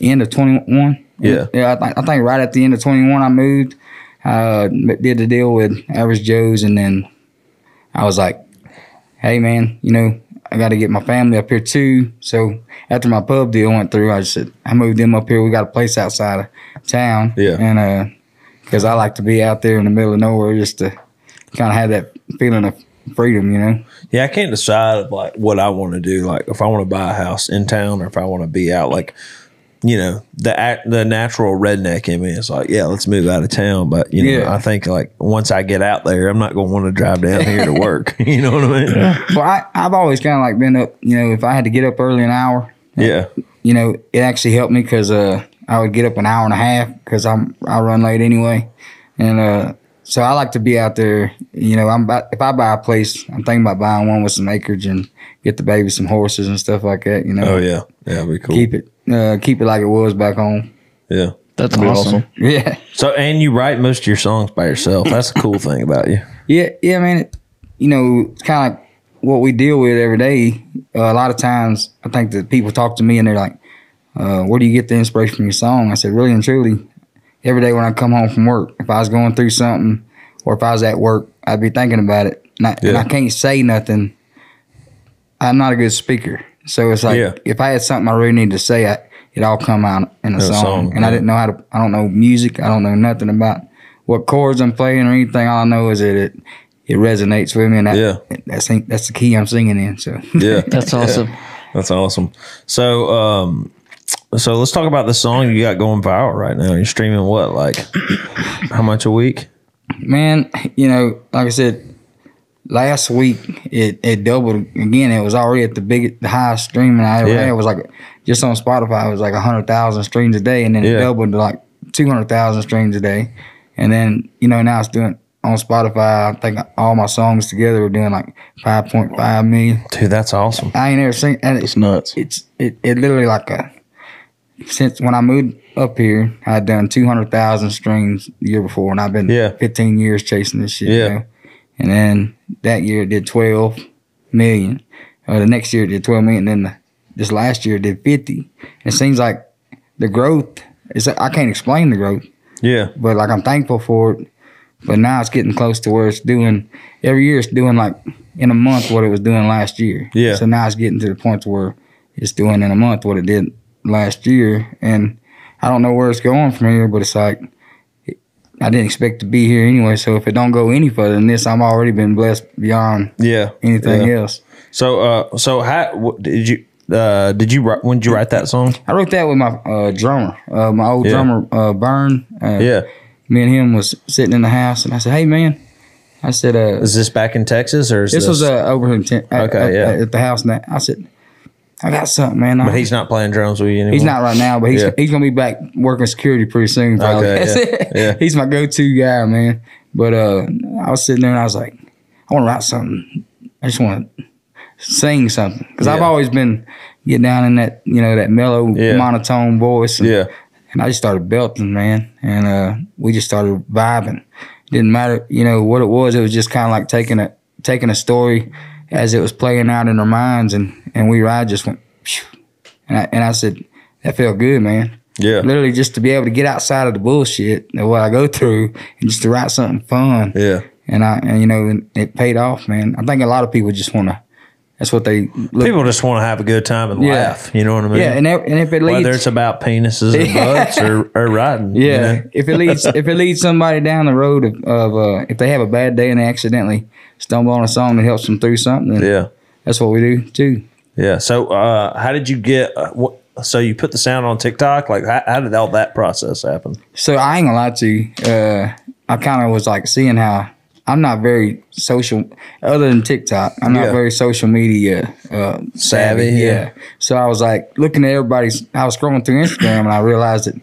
end of twenty one. Yeah. yeah. I, th- I think right at the end of twenty one, I moved. Uh, did the deal with Average Joe's, and then I was like, "Hey, man, you know, I got to get my family up here too." So after my pub deal went through, I just said, "I moved them up here. We got a place outside of town." Yeah. and uh, because I like to be out there in the middle of nowhere, just to kind of have that feeling of freedom, you know. Yeah, I can't decide like what I want to do like if I want to buy a house in town or if I want to be out like you know, the act, the natural redneck in me is like, yeah, let's move out of town. But you know, Yeah. I think like once I get out there, I'm not going to want to drive down here to work. you know what I mean? Well, I, I've always kind of like been up, you know, if I had to get up early an hour, Yeah, you know, it actually helped me because uh, I would get up an hour and a half because I'm I run late anyway, and uh, so I like to be out there. You know, I'm about, if I buy a place, I'm thinking about buying one with some acreage and get the baby some horses and stuff like that. You know, Oh yeah, yeah, that'd be cool. keep it uh, keep it like it was back home. yeah. That's awesome. awesome. Yeah, So and you write most of your songs by yourself. That's a cool thing about you. yeah, yeah, man. It, you know, it's kind of like what we deal with every day. Uh, a lot of times, I think that people talk to me and they're like, uh, "Where do you get the inspiration from your song?" I said, "Really and truly, every day when I come home from work, if I was going through something or if I was at work, I'd be thinking about it. And I, and I can't say nothing. I'm not a good speaker. So it's like Yeah. if I had something I really needed to say, I, it all come out in a, a song. song, And I didn't know how to. I don't know music. I don't know nothing about what chords I'm playing or anything. All I know is that it it resonates with me, and that, Yeah. that's that's the key I'm singing in. So Yeah, That's awesome. that's awesome. So um, so let's talk about the song you got going viral right now. You're streaming what like how much a week? man, you know, like I said, last week it, it doubled again. It was already at the big, the highest streaming I ever Yeah. had. It was like just on Spotify, it was like hundred thousand streams a day, and then Yeah. it doubled to like two hundred thousand streams a day. And then you know now it's doing on Spotify. I think all my songs together are doing like five point five million. Dude, that's awesome. I ain't ever seen, and it's It's nuts. it's it, it literally like a since when I moved up here, I had done two hundred thousand streams the year before, and I've been Yeah. fifteen years chasing this shit. Yeah. You know? And then that year it did twelve million. Uh, the next year it did twelve million. And Then the, this last year it did fifty. It seems like the growth is I can't explain the growth, Yeah, but like I'm thankful for it. But now it's getting close to where it's doing every year. It's doing like in a month what it was doing last year. Yeah. So now it's getting to the point where it's doing in a month what it did last year, and I don't know where it's going from here. But it's like I didn't expect to be here anyway. So if it don't go any further than this, I'm already been blessed beyond yeah. anything Yeah. else. So uh, so how did you uh did you write when did you write that song? I wrote that with my uh, drummer, uh, my old Yeah. drummer, uh, Burn. Uh, Yeah. Me and him was sitting in the house, and I said, "Hey, man," I said, uh, Is this back in Texas or is This this, was uh, over in ten, Okay, at- yeah. at the house. Now I said, I got something, man. but he's not playing drums with you anymore. he's not right now, but he's Yeah. he's gonna be back working security pretty soon. Probably. Okay, yeah, yeah. he's my go-to guy, man. But uh, I was sitting there and I was like, I want to write something. I just want to sing something because I've always been get down in that you know that mellow monotone voice. And, Yeah. and I just started belting, man, and uh, we just started vibing. Didn't matter, you know, what it was. It was just kind of like taking a taking a story as it was playing out in our minds, and and we ride just went, phew. and I and I said that felt good, man. Yeah. Literally just to be able to get outside of the bullshit of what I go through and just to write something fun. Yeah. And I and you know and it paid off, man. I think a lot of people just want to. That's what they look. People just want to have a good time and Yeah. laugh. You know what I mean? yeah, and if, and if it leads, Whether it's about penises and butts or, or riding. you Yeah, know? if it leads if it leads somebody down the road of, of uh, if they have a bad day and they accidentally stumble on a song that helps them through something, then Yeah. that's what we do too. Yeah. So, uh, how did you get? Uh, what, so you put the sound on TikTok. Like, how, how did all that process happen? So I ain't gonna lie to you. Uh, I kind of was like seeing how I'm not very social, other than TikTok. I'm Yeah. not very social media uh, savvy. Yeah. Yeah. So I was like looking at everybody's. I was scrolling through Instagram and I realized that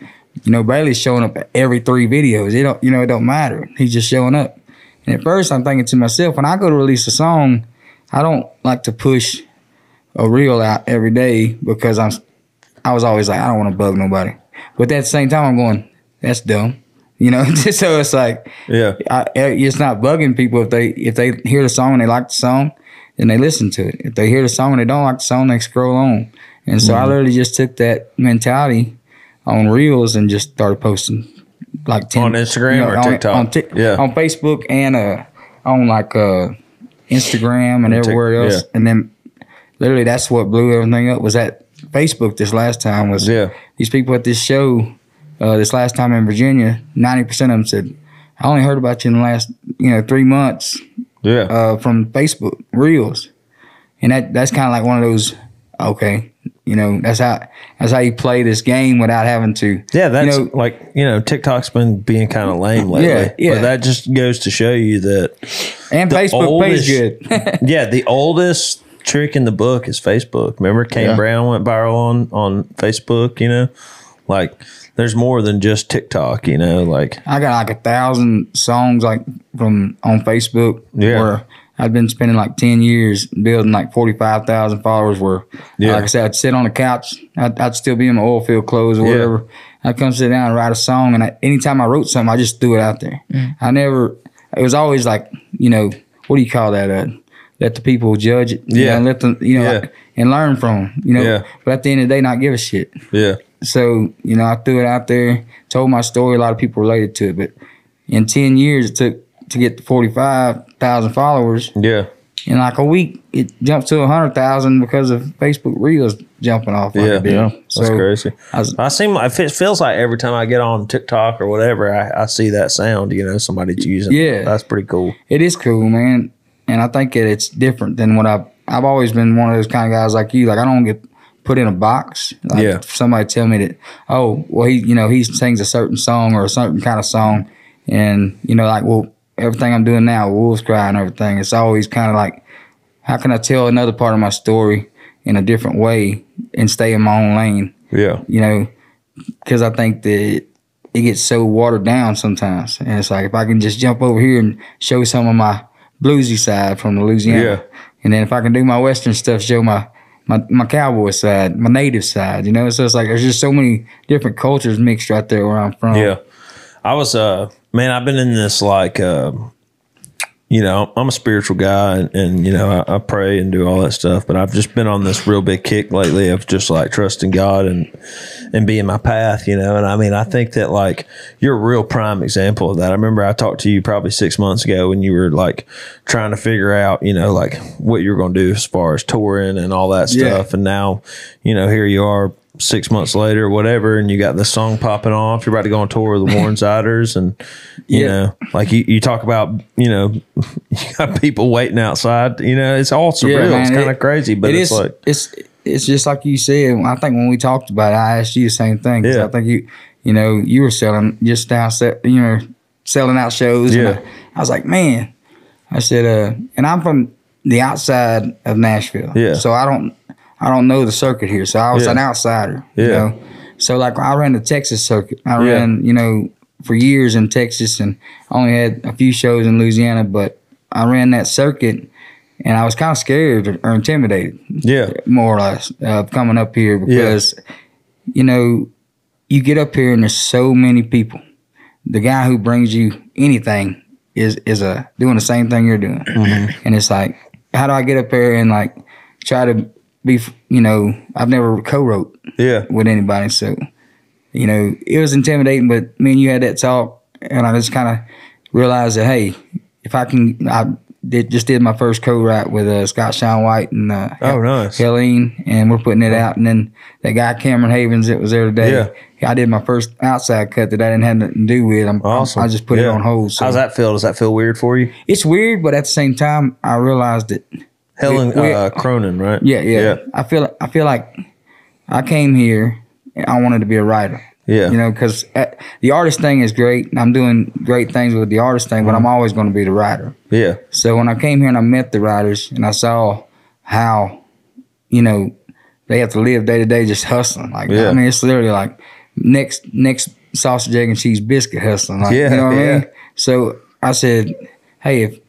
you know Bailey's showing up at every three videos. It don't you know it don't matter. He's just showing up. And at first I'm thinking to myself, when I go to release a song, I don't like to push a reel out every day because I'm. I was always like I don't want to bug nobody, but at the same time I'm going that's dumb. You know, so it's like Yeah. I, it's not bugging people if they if they hear the song and they like the song, then they listen to it. If they hear the song and they don't like the song, they scroll on. And so I Mm-hmm. literally just took that mentality on reels and just started posting like 10, On Instagram or on, TikTok? on, Tik- Yeah. on Facebook and uh on like uh Instagram and everywhere else. yeah. And then literally that's what blew everything up was that Facebook this last time was Yeah. these people at this show uh, this last time in Virginia, ninety percent of them said, "I only heard about you in the last you know three months Yeah. uh, from Facebook Reels," and that that's kind of like one of those. Okay, you know that's how that's how you play this game without having to. yeah. That's you know, like you know TikTok's been being kind of lame lately. Yeah, yeah. But that just goes to show you that and Facebook oldest- pays good. yeah, the oldest trick in the book is Facebook. Remember Kane Yeah. Brown went viral on on Facebook, you know? Like there's more than just TikTok, you know, like I got like a thousand songs like from on Facebook Yeah. where I've been spending like ten years building like forty five thousand followers. Where, Yeah. like I said, I'd sit on the couch. I'd, I'd still be in my oil field clothes or Yeah. whatever. I'd come sit down and write a song, and I, anytime I wrote something, I just threw it out there. I never. It was always like you know what do you call that? Uh, let the people judge it. Yeah. know, and let them you know Yeah. like, and learn from 'em, you know. Yeah. But at the end of the day, not give a shit. yeah. So, you know, I threw it out there, told my story. A lot of people related to it. But in 10 years, it took to get to 45,000 followers. Yeah. In like a week, it jumped to 100,000 because of Facebook Reels jumping off. Like Yeah. Yeah. So, That's crazy. I was- I seem like it feels like every time I get on TikTok or whatever, I, I see that sound, you know, somebody's using. it. Yeah. That's pretty cool. it is cool, man. And I think that it's different than what I've, I've always been one of those kind of guys like you. Like, I don't get put in a box. Like, Yeah. if somebody tell me that, oh, well, he, you know, he sings a certain song or a certain kind of song. And, you know, like, well, everything I'm doing now, Wolves Cry and everything, it's always kind of like, how can I tell another part of my story in a different way and stay in my own lane? Yeah. You know, because I think that it gets so watered down sometimes. And it's like, if I can just jump over here and show some of my bluesy side from Louisiana. Yeah. And then if I can do my Western stuff, show my, my, my cowboy side, my native side, you know? So it's like, there's just so many different cultures mixed right there where I'm from. Yeah. I was uh man, I've been in this like uh you know, I'm a spiritual guy and, and you know, I, I pray and do all that stuff, but I've just been on this real big kick lately of just like trusting God and and being my path, you know. And I mean, I think that like you're a real prime example of that. I remember I talked to you probably six months ago when you were like trying to figure out, you know, like what you're going to do as far as touring and all that Yeah. stuff. And now, you know, here you are six months later, or whatever, and you got this song popping off. You're about to go on tour with the Warren Zeiders, and you Yeah. know, like you, you talk about, you know, you got people waiting outside. You know, it's all surreal. man, it's kind of it- crazy, but it it's is- like, it's it's just like you said. I think when we talked about it, I asked you the same thing. Yeah. I think you you know you were selling just down you know selling out shows. Yeah. I, I was like, man, I said, uh, and I'm from the outside of Nashville. Yeah. So I don't I don't know the circuit here. So I was Yeah. an outsider. You Yeah. know. So like I ran the Texas circuit. I Yeah. ran you know for years in Texas and only had a few shows in Louisiana, but I ran that circuit and I was kind of scared or, intimidated, Yeah. more or less, of coming up here because, you know, you get up here and there's so many people. The guy who brings you anything is is a doing the same thing you're doing, mm-hmm. and it's like, how do I get up here and like try to be, you know, I've never co-wrote Yeah. with anybody. So, you know, it was intimidating, but me and you had that talk, and I just kind of realized that, hey, if I can, I did just did my first co-write with uh, Scott Sean White and uh, Oh, nice. Helene, and we're putting it out. And then that guy Cameron Havens that was there today, yeah I did my first outside cut that I didn't have nothing to do with. I'm, Awesome. I just put it on hold. So How's that feel? Does that feel weird for you? It's weird, but at the same time, I realized that Helen We- uh, Cronin, right? yeah, yeah, I feel I feel like I came here and I wanted to be a writer. Yeah. You know, because the artist thing is great. and I'm doing great things with the artist thing, but I'm always going to be the writer. Yeah. So when I came here and I met the writers and I saw how, you know, they have to live day to day just hustling. Like Yeah. I mean, it's literally like next next sausage egg and cheese biscuit hustling. Like, Yeah, you know what I mean? So I said, hey, if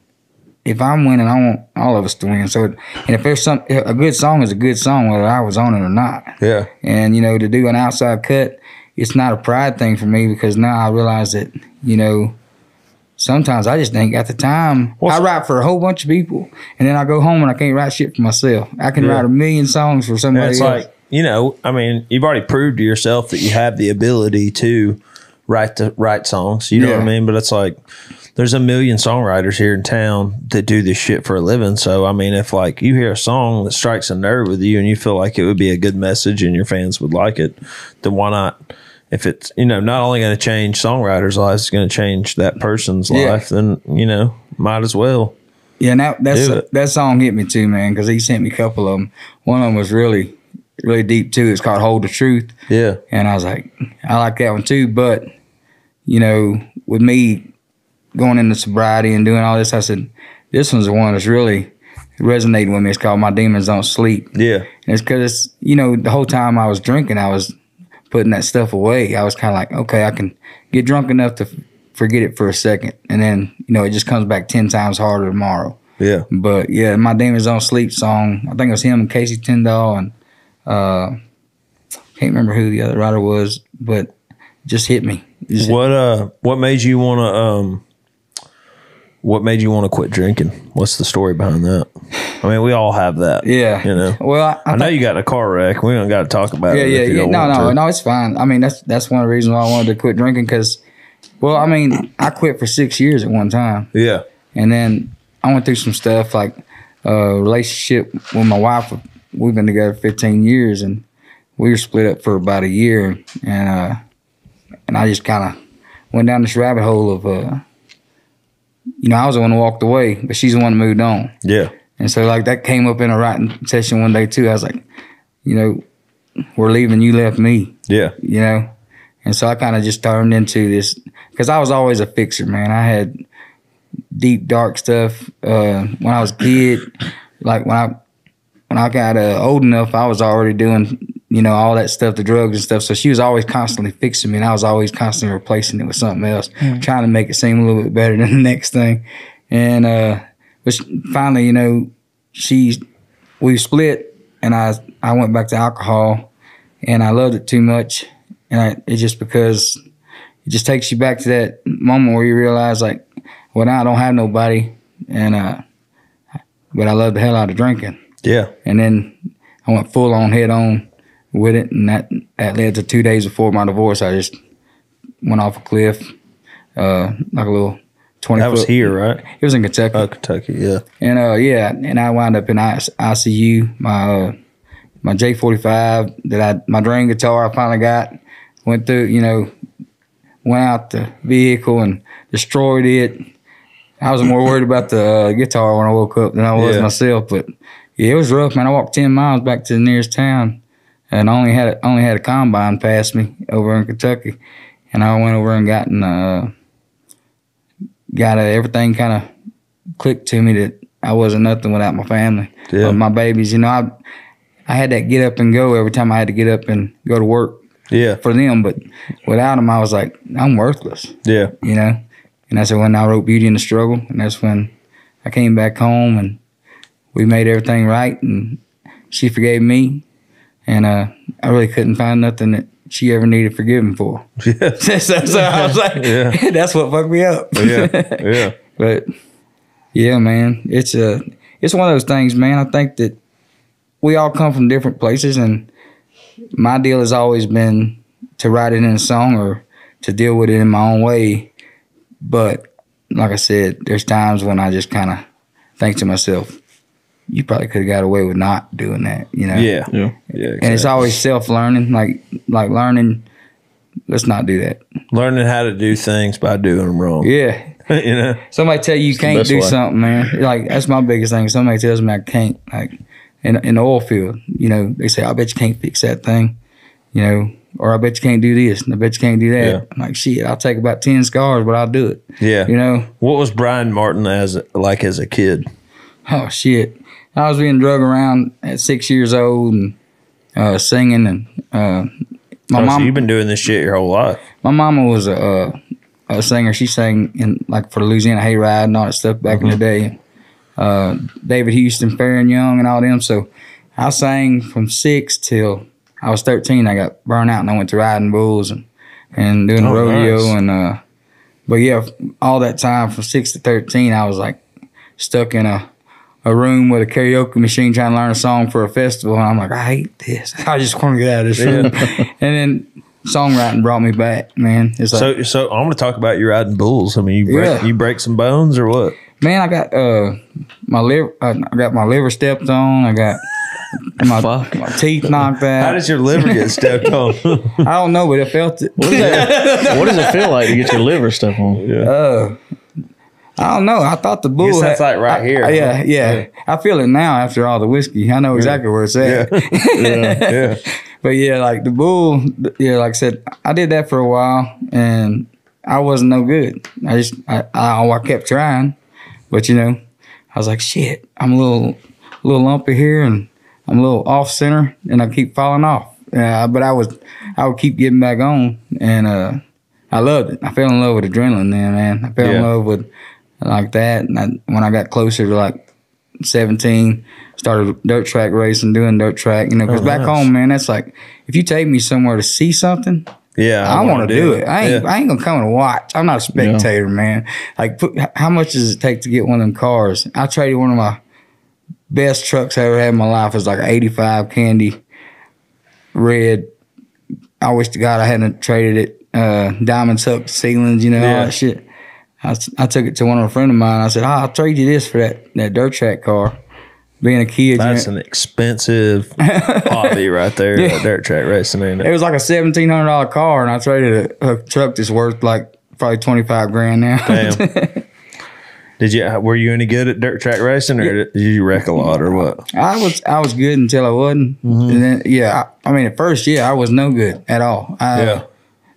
if I'm winning, I want all of us to win. So and if there's some a good song is a good song, whether I was on it or not. Yeah. And you know, to do an outside cut, it's not a pride thing for me because now I realize that you know sometimes I just ain't got the time. I write for a whole bunch of people, and then I go home and I can't write shit for myself. I can Yeah. write a million songs for And somebody it's else. like, you know, I mean, you've already proved to yourself that you have the ability to write the write songs. You know what I mean? But it's like there's a million songwriters here in town that do this shit for a living. So I mean, if like you hear a song that strikes a nerve with you and you feel like it would be a good message and your fans would like it, then why not? If it's you know not only going to change songwriters' lives, it's going to change that person's Yeah. life. Then you know might as well. yeah, now that that's it. that song hit me too, man, because he sent me a couple of them. One of them was really really deep too. It's called "Hold the Truth." Yeah, And I was like, I like that one too. But, you know, with me going into sobriety and doing all this, I said, this one's the one that's really resonating with me. It's called My Demons Don't Sleep. yeah, And it's because, you know, the whole time I was drinking, I was putting that stuff away. I was kind of like, okay, I can get drunk enough to f- forget it for a second. And then, you know, it just comes back 10 times harder tomorrow. yeah. But yeah, My Demons Don't Sleep song, I think it was him and Casey Tyndall and uh can't remember who the other writer was, but just hit me. What uh what made you want to um what made you want to quit drinking? What's the story behind that? I mean, we all have that. yeah. You know. Well, I, I I know you got in a car wreck. We don't got to talk about yeah, it. yeah, yeah. No, no, to. no, it's fine. I mean, that's that's one of the reasons why I wanted to quit drinking because, well, I mean, I quit for six years at one time. Yeah. And then I went through some stuff like uh relationship with my wife. We've been together 15 years and we were split up for about a year and uh and I just kind of went down this rabbit hole of uh you know, I was the one who walked away, but she's the one who moved on. Yeah. And so like that came up in a writing session one day too. I was like, you know, we're leaving, you left me Yeah. you know. And so I kind of just turned into this because I was always a fixer, man. I had deep dark stuff uh, when I was a kid. Like when I when I got uh, old enough, I was already doing you know all that stuff, the drugs and stuff. So she was always constantly fixing me, and I was always constantly replacing it with something else, trying to make it seem a little bit better than the next thing. And uh, but she- finally, you know, she we split, and I I went back to alcohol and I loved it too much. And I, it's just because it just takes you back to that moment where you realize, like, well, now I don't have nobody, and uh, but I love the hell out of drinking. Yeah. And then I went full on head on with it, and that that led to two days before my divorce. I just went off a cliff, uh, like a little twenty. That was here, right? It was in Kentucky. Oh, Kentucky. Yeah. And uh, yeah, and I wound up in ICU. My uh, my J forty five that I my drain guitar I finally got went through. You know, went out the vehicle and destroyed it. I was more worried about the uh, guitar when I woke up than I was Yeah. myself. But yeah, it was rough, man. I walked ten miles back to the nearest town, and I only had a, only had a combine pass me over in Kentucky, and I went over and gotten uh, got uh, everything kind of clicked to me that I wasn't nothing without my family, Yeah. My babies. You know, I I had that get up and go every time I had to get up and go to work Yeah. for them, but without them, I was like, I'm worthless. Yeah. You know, and that's when I wrote Beauty and the Struggle, and that's when I came back home and we made everything right, and she forgave me, and uh, I really couldn't find nothing that she ever needed forgiving for. Yeah. so, so I was like, Yeah. that's what fucked me up. Yeah. Yeah. But yeah, man, it's a it's one of those things, man. I think that we all come from different places, and my deal has always been to write it in a song or to deal with it in my own way. But like I said, there's times when I just kind of think to myself, "You probably could have got away with not doing that," you know? Yeah. Yeah. Yeah. And it's always self learning, like like learning. Let's not do that. learning how to do things by doing them wrong. Yeah. you know. Somebody tell you you can't do way. something, man. Like that's my biggest thing. Somebody tells me I can't, like in in the oil field, you know, they say I bet you can't fix that thing, you know, or I bet you can't do this, and I bet you can't do that. Yeah. I'm like shit, I'll take about ten scars, but I'll do it. Yeah. You know, What was Bryan Martin as like as a kid? oh shit, I was being drug around at six years old and uh, singing, and uh, my Oh, so mom, you've been doing this shit your whole life. my mama was a, uh, a singer. She sang in like for the Louisiana Hayride and all that stuff back in the day. Uh, David Houston, Faron Young, and all them. So I sang from six till I was thirteen. I got burned out and I went to riding bulls and and doing Oh, rodeo nice. and uh, but yeah, all that time from six to thirteen, I was like stuck in a a room with a karaoke machine trying to learn a song for a festival, and I'm like, I hate this. I just want to get out of this room. and then songwriting brought me back, man. It's like, So, so I'm going to talk about you riding bulls. I mean, you break, Yeah. you break some bones or what? man, I got uh my liver, uh, I got my liver stepped on. I got my, my teeth knocked out. How does your liver get stepped on? I don't know, but it felt it. What does it feel like to get your liver stepped on? Yeah. Uh, I don't know. I thought the bull. that's like right I- here, I- yeah, huh? yeah, I feel it now after all the whiskey. I know exactly where it's at. yeah. yeah. But yeah, like the bull. Yeah, like I said, I did that for a while, and I wasn't no good. I just, I, I, I kept trying, but you know, I was like, shit, I'm a little, little lumpy here, and I'm a little off center, and I keep falling off. Uh, but I was, I would keep getting back on, and uh, I loved it. I fell in love with adrenaline, then, man. I fell in love with like that, and I, when I got closer to like 17 started dirt track racing doing dirt track you know because Oh, back nice. home man that's like if you take me somewhere to see something Yeah. i, wanna want to do it, I, ain't, Yeah. I ain't gonna come and watch. I'm not a spectator man. Like put, how much does it take to get one of them cars? I traded one of my best trucks i ever had in my life. It was like an 85 candy red. I wish to god i hadn't traded it uh diamond tuck ceilings you know all that shit I, I took it to one of a friend of mine. I said, oh, "I'll trade you this for that that dirt track car." Being a kid, That's you an expensive hobby right there. Yeah. dirt track racing, ain't it? it was like a seventeen hundred dollar car, and I traded a, a truck that's worth like probably twenty five grand now. Damn. Did you were you any good at dirt track racing, or did you wreck a lot, or what? I was I was good until I wasn't, Mm-hmm. and then yeah, I, I mean at first yeah I was no good at all. I, Yeah.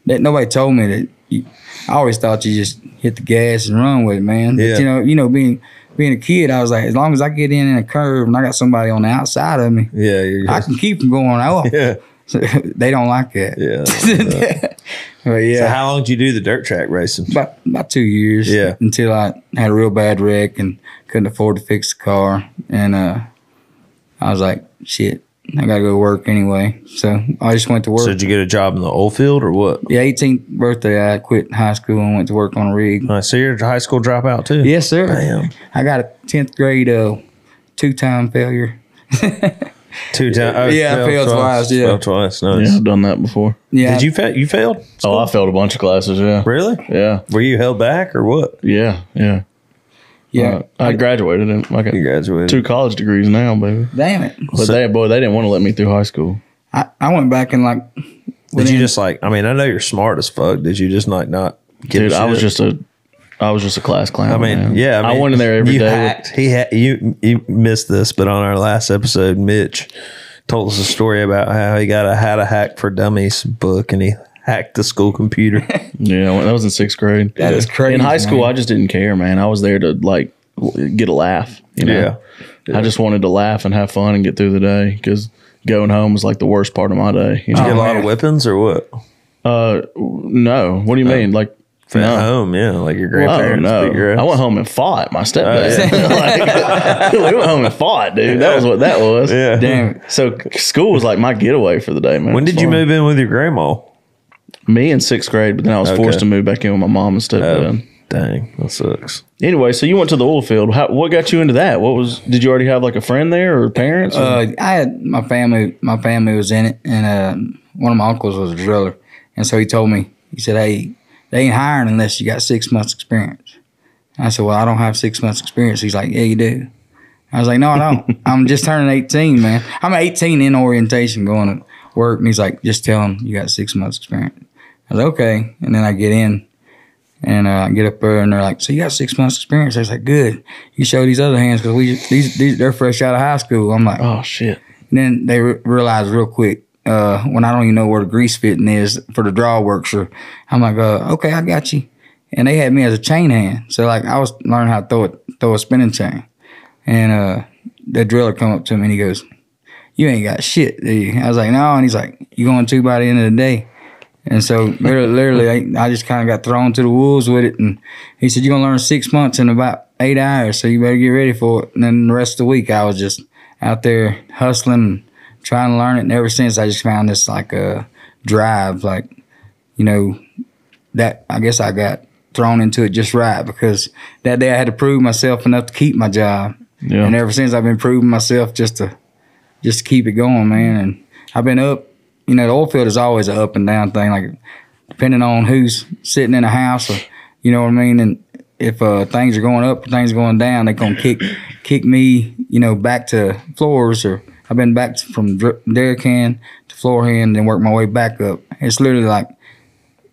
that nobody told me that. You, I always thought you just hit the gas and run with it, man. Yeah. But you know, you know, being being a kid, I was like, as long as I get in in a curve and I got somebody on the outside of me, Yeah, you're I can keep them going off. yeah, they don't like that. yeah. but yeah, So how long did you do the dirt track racing? about about two years. Yeah. Until I had a real bad wreck and couldn't afford to fix the car, and uh, I was like, shit, I gotta go to work anyway. So I just went to work. So did you get a job in the oil field or what? yeah, 18th birthday, I quit high school and went to work on a rig. I see you're a high school dropout too. Yes, sir. Damn. I got a 10th grade uh, two time failure. Two times. Yeah, I failed twice, yeah. failed twice. Nice. Yeah, I've done that before. Yeah. Did you fail? You failed? Oh, I failed a bunch of classes. Yeah, Really? yeah, Were you held back or what? yeah, yeah. Yeah. Uh, I graduated and I got You graduated. two college degrees now, baby. Damn it. But they, boy, they didn't want to let me through high school. I, I went back and like, Did you just like? I mean, I know you're smart as fuck. Did you just like not? Give Dude, I was just a, I was just a class clown. I mean, man. yeah. I, I, mean, went in there every you day. Hacked, he ha- you you missed this, but on our last episode, Mitch told us a story about how he got a How to Hack for Dummies book, and he hacked the school computer. Yeah, that was in sixth grade. That is crazy, In high school, man. I just didn't care, man. I was there to like get a laugh. You know? I just wanted to laugh and have fun and get through the day because going home was like the worst part of my day. You Did you get a lot of weapons or what? Uh, no. What do you mean? Like At home, yeah, like your Oh no! beat your ass. I went home and fought my stepdad. like, we went home and fought, dude. That was what that was. Yeah. Damn. So school was like my getaway for the day, man. When It was did you move in with your grandma? Me in sixth grade, but then I was Okay. forced to move back in with my mom and stepdad. Oh, dang, that sucks. Anyway, so you went to the oil field. How, what got you into that? What was? Did you already have like a friend there or parents? or- Uh, I had my family. My family was in it, and uh, one of my uncles was a driller, and so he told me. He said, "Hey, they ain't hiring unless you got six months experience." I said, "Well, I don't have six months experience." He's like, "Yeah, you do." I was like, "No, I don't. I'm just turning 18, man. I'm 18 in orientation, going to work." And he's like, "Just tell him you got six months experience." I was like, "Okay," and then I get in. And uh, I get up there, and they're like, "So you got six months experience?" I was like, "Good. You show these other hands because we these, these they're fresh out of high school." I'm like, oh shit! and then they re- realized real quick uh, when I don't even know where the grease fitting is for the draw works. Or I'm like, uh, okay, I got you. And they had me as a chain hand, so like I was learning how to throw it, throw a spinning chain. And uh, the driller come up to me and he goes, "You ain't got shit, do you?" I was like, "No," and he's like, "You going to by the end of the day." And so literally, literally I, I just kind of got thrown to the wolves with it. And he said, "You're gonna learn six months in about eight hours, so you better get ready for it." And then the rest of the week, I was just out there hustling, and trying to learn it. And ever since, I just found this like a drive, like you know, that I guess I got thrown into it just right because that day I had to prove myself enough to keep my job. Yeah. And ever since, I've been proving myself just to just to keep it going, man. And I've been up. You know, the oil field is always an up and down thing. Like depending on who's sitting in a house, or you know what I mean. And if uh, things are going up, things are going down, they're gonna kick kick me, you know, back to floors. Or I've been back from dr- derrick to floor hand, and work my way back up. It's literally like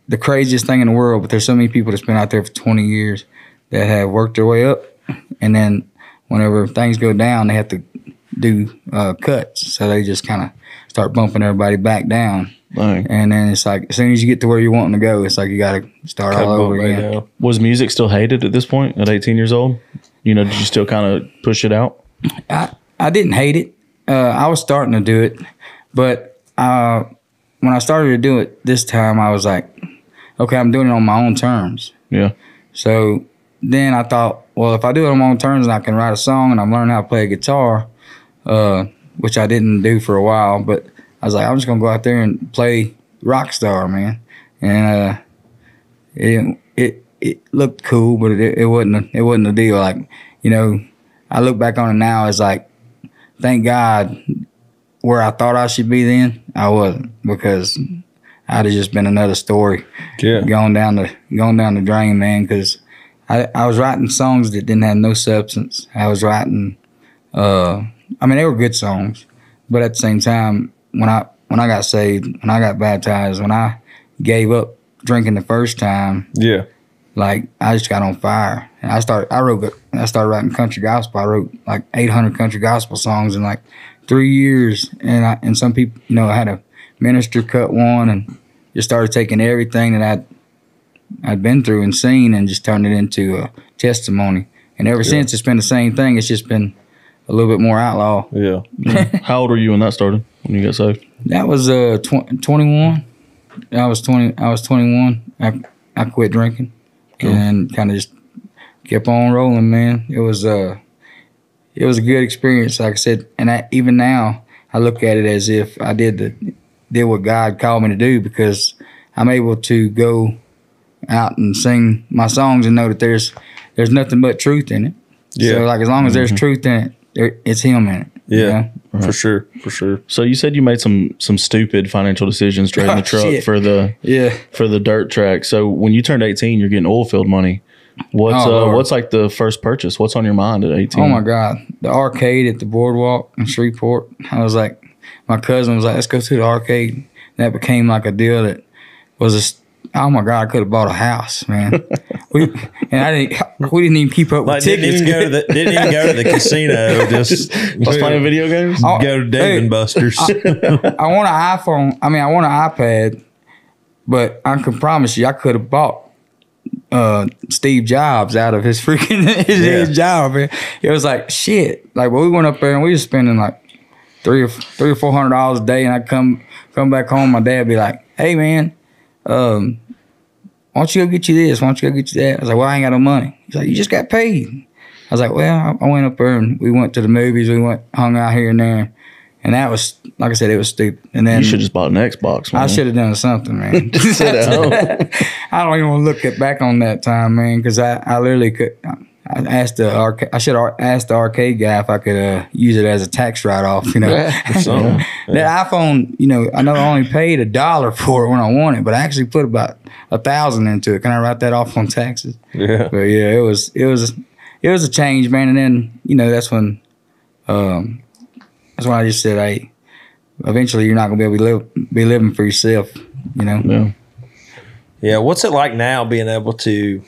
the craziest thing in the world. But there's so many people that's been out there for 20 years that have worked their way up, and then whenever things go down, they have to do uh, cuts. So they just kind of start bumping everybody back down. Dang. And then it's like as soon as you get to where you're wanting to go, it's like you got to start all over again. Was music still hated at this point at 18 years old? You know, did you still kind of push it out? I, I didn't hate it. Uh, I was starting to do it, but uh, when I started to do it this time, I was like, okay, I'm doing it on my own terms. Yeah. So then I thought, well, if I do it on my own terms and I can write a song and I'm learning how to play a guitar, uh, which I didn't do for a while, but I was like, I'm just gonna go out there and play rock star, man. And uh, it it it looked cool, but it, it wasn't a, it wasn't a deal. Like you know, I look back on it now as like, thank God, where I thought I should be then, I wasn't because I'd have just been another story Yeah. going down the going down the drain, man. Because I I was writing songs that didn't have no substance. I was writing, uh, I mean they were good songs, but at the same time, when I when I got saved, when I got baptized, when I gave up drinking the first time, Yeah. like I just got on fire. And I started I wrote I started writing country gospel. I wrote like 800 country gospel songs in like 3 years and I and some people, you know, I had a minister cut one and just started taking everything that I'd I'd been through and seen and just turned it into a testimony. And ever since it's been the same thing. It's just been a little bit more outlaw. Yeah. How old were you when that started? When you got saved? That was uh tw- 21. I was 20 I was 21. I I quit drinking and kind of just kept on rolling, man. It was uh it was a good experience like I said and I, even now I look at it as if I did the did what God called me to do because I'm able to go out and sing my songs and know that there's there's nothing but truth in it. Yeah. So like as long as there's truth in it, there, it's him in it. you Yeah. know? For sure. For sure. So you said you made some some stupid financial decisions trading the Oh, truck shit. for the Yeah. for the dirt track. So when you turned 18, you're getting oil field money. What's Oh, uh, what's like the first purchase? What's on your mind at 18? Oh my God. The arcade at the boardwalk in Shreveport. I was like, my cousin was like, let's go to the arcade. That became like a deal that was a, oh my God, I could have bought a house, man. we, and I didn't, we didn't even keep up with Like didn't even go to the didn't even go to the casino. Just Just playing video games? Oh, go to Dave hey, and Buster's. I want an iPhone. I mean, I want an iPad, but I can promise you, I could have bought uh, Steve Jobs out of his freaking his, his job. Man. It was like shit. Like, well, we went up there and we were spending like three or three or four hundred dollars a day, and I come come back home, my dad be like, "Hey, man, um." Why don't you go get you this? Why don't you go get you that? I was like, well, I ain't got no money. He's like, you just got paid. I was like, well, I went up there and we went to the movies. We went, hung out here and there. And that was, like I said, it was stupid. And then You should just bought an Xbox. I should have done something, man. sit at home. I don't even want to look at, back on that time, man, because I, I literally could. I asked the. I should asked the arcade guy if I could uh, use it as a tax write off. You know, something. that iPhone. You know, I know I only paid a dollar for it when I won it, but I actually put about a thousand into it. Can I write that off on taxes? Yeah. But yeah, it was it was it was a change, man. And then you know that's when um that's when I just said, hey, eventually you're not gonna be able to live, be living for yourself. You know. Yeah. Yeah. What's it like now being able to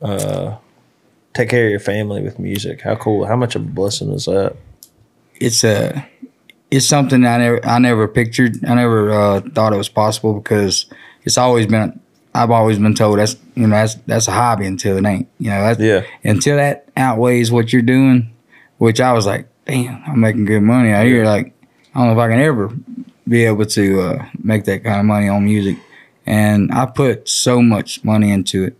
uh, take care of your family with music? How cool? How much of a blessing is that? it's a it's something I never I never pictured. I never uh, thought it was possible because it's always been I've always been told that's you know that's that's a hobby until it ain't. You know that's, Yeah. until that outweighs what you're doing, which I was like, damn, I'm making good money out here. Like I don't know if I can ever be able to uh, make that kind of money on music. And I put so much money into it,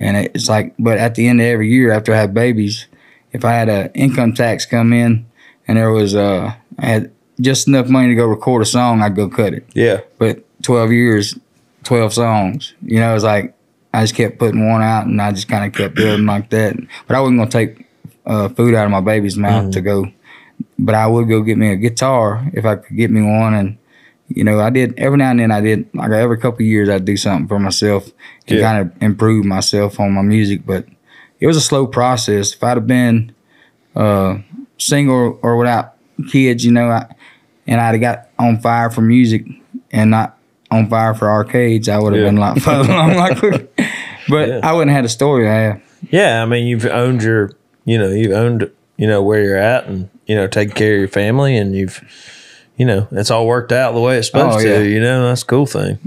and it's like, but at the end of every year after I have babies, if I had an income tax come in and there was uh I had just enough money to go record a song, I'd go cut it. Yeah. But twelve years, twelve songs, you know, it's like I just kept putting one out, and I just kind of kept building like that. But I wasn't gonna take uh, food out of my baby's mouth to go. But I would go get me a guitar if I could get me one, and you know, I did every now and then. I did like every couple of years, I'd do something for myself to Yeah. kind of improve myself on my music. But it was a slow process. If I'd have been uh, single or without kids, you know, I, and I'd have got on fire for music and not on fire for arcades, I would have Yeah. been a lot further along. Like, but Yeah. I wouldn't have had a story I have. Yeah, I mean, you've owned your, you know, you've owned, you know, where you're at, and you know, taking care of your family, and you've, you know, it's all worked out the way it's supposed Oh, yeah. to. You know, that's a cool thing.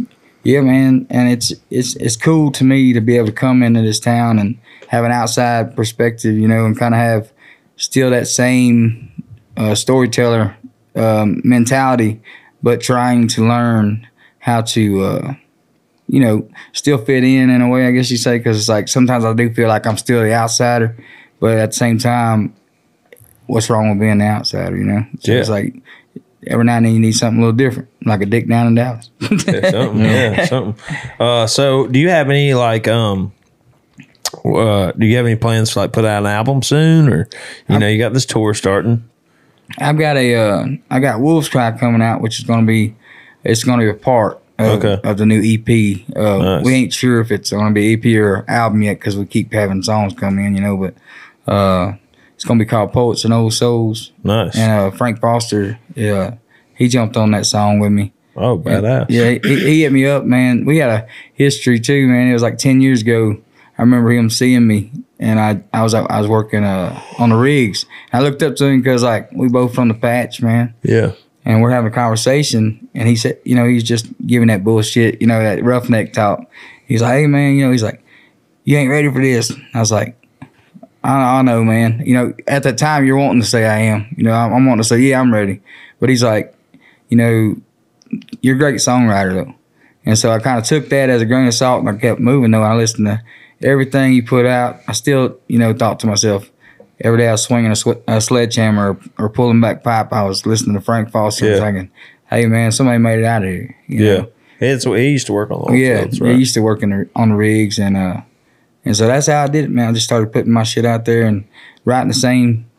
Yeah, man, and it's it's it's cool to me to be able to come into this town and have an outside perspective, you know, and kind of have still that same uh, storyteller um, mentality, but trying to learn how to, uh, you know, still fit in in a way. I guess you say because it's like sometimes I do feel like I'm still the outsider, but at the same time, what's wrong with being the outsider? You know, so it's like every now and then you need something a little different, like a dick down in Dallas. Yeah, something, yeah, something. Uh, so, do you have any like, um, uh, do you have any plans to like put out an album soon, or you know, you got this tour starting? I've got a uh, I got Wolves Cry coming out, which is going to be it's going to be a part of, Okay. of the new EP. Uh, Nice. We ain't sure if it's going to be EP or album yet because we keep having songs come in, you know. But uh, it's going to be called Poets and Old Souls, Nice. and uh, Frank Foster, yeah, he jumped on that song with me. oh, badass. Yeah, he, he hit me up, man. We had a history too, man. It was like ten years ago. I remember him seeing me, and I I was I was working uh, on the rigs. I looked up to him because like we both from the patch, man, yeah, and we're having a conversation. And he said, you know, he's just giving that bullshit, you know, that roughneck talk. He's like, hey man, you know, he's like, you ain't ready for this. I was like. I, I know, man. You know, at that time, you're wanting to say I am. You know, I'm, I'm wanting to say, yeah, I'm ready. But he's like, you know, you're a great songwriter though. And so I kind of took that as a grain of salt and I kept moving though. I listened to everything he put out. I still, you know, thought to myself, every day I was swinging a, sw- a sledgehammer or, or pulling back pipe, I was listening to Frank Foster and Yeah. thinking, hey man, somebody made it out of here. you yeah. know? It's he used to work on the yeah. fields, right? used to work in the, on the rigs and, uh, and so that's how I did it, man. I just started putting my shit out there and writing the same.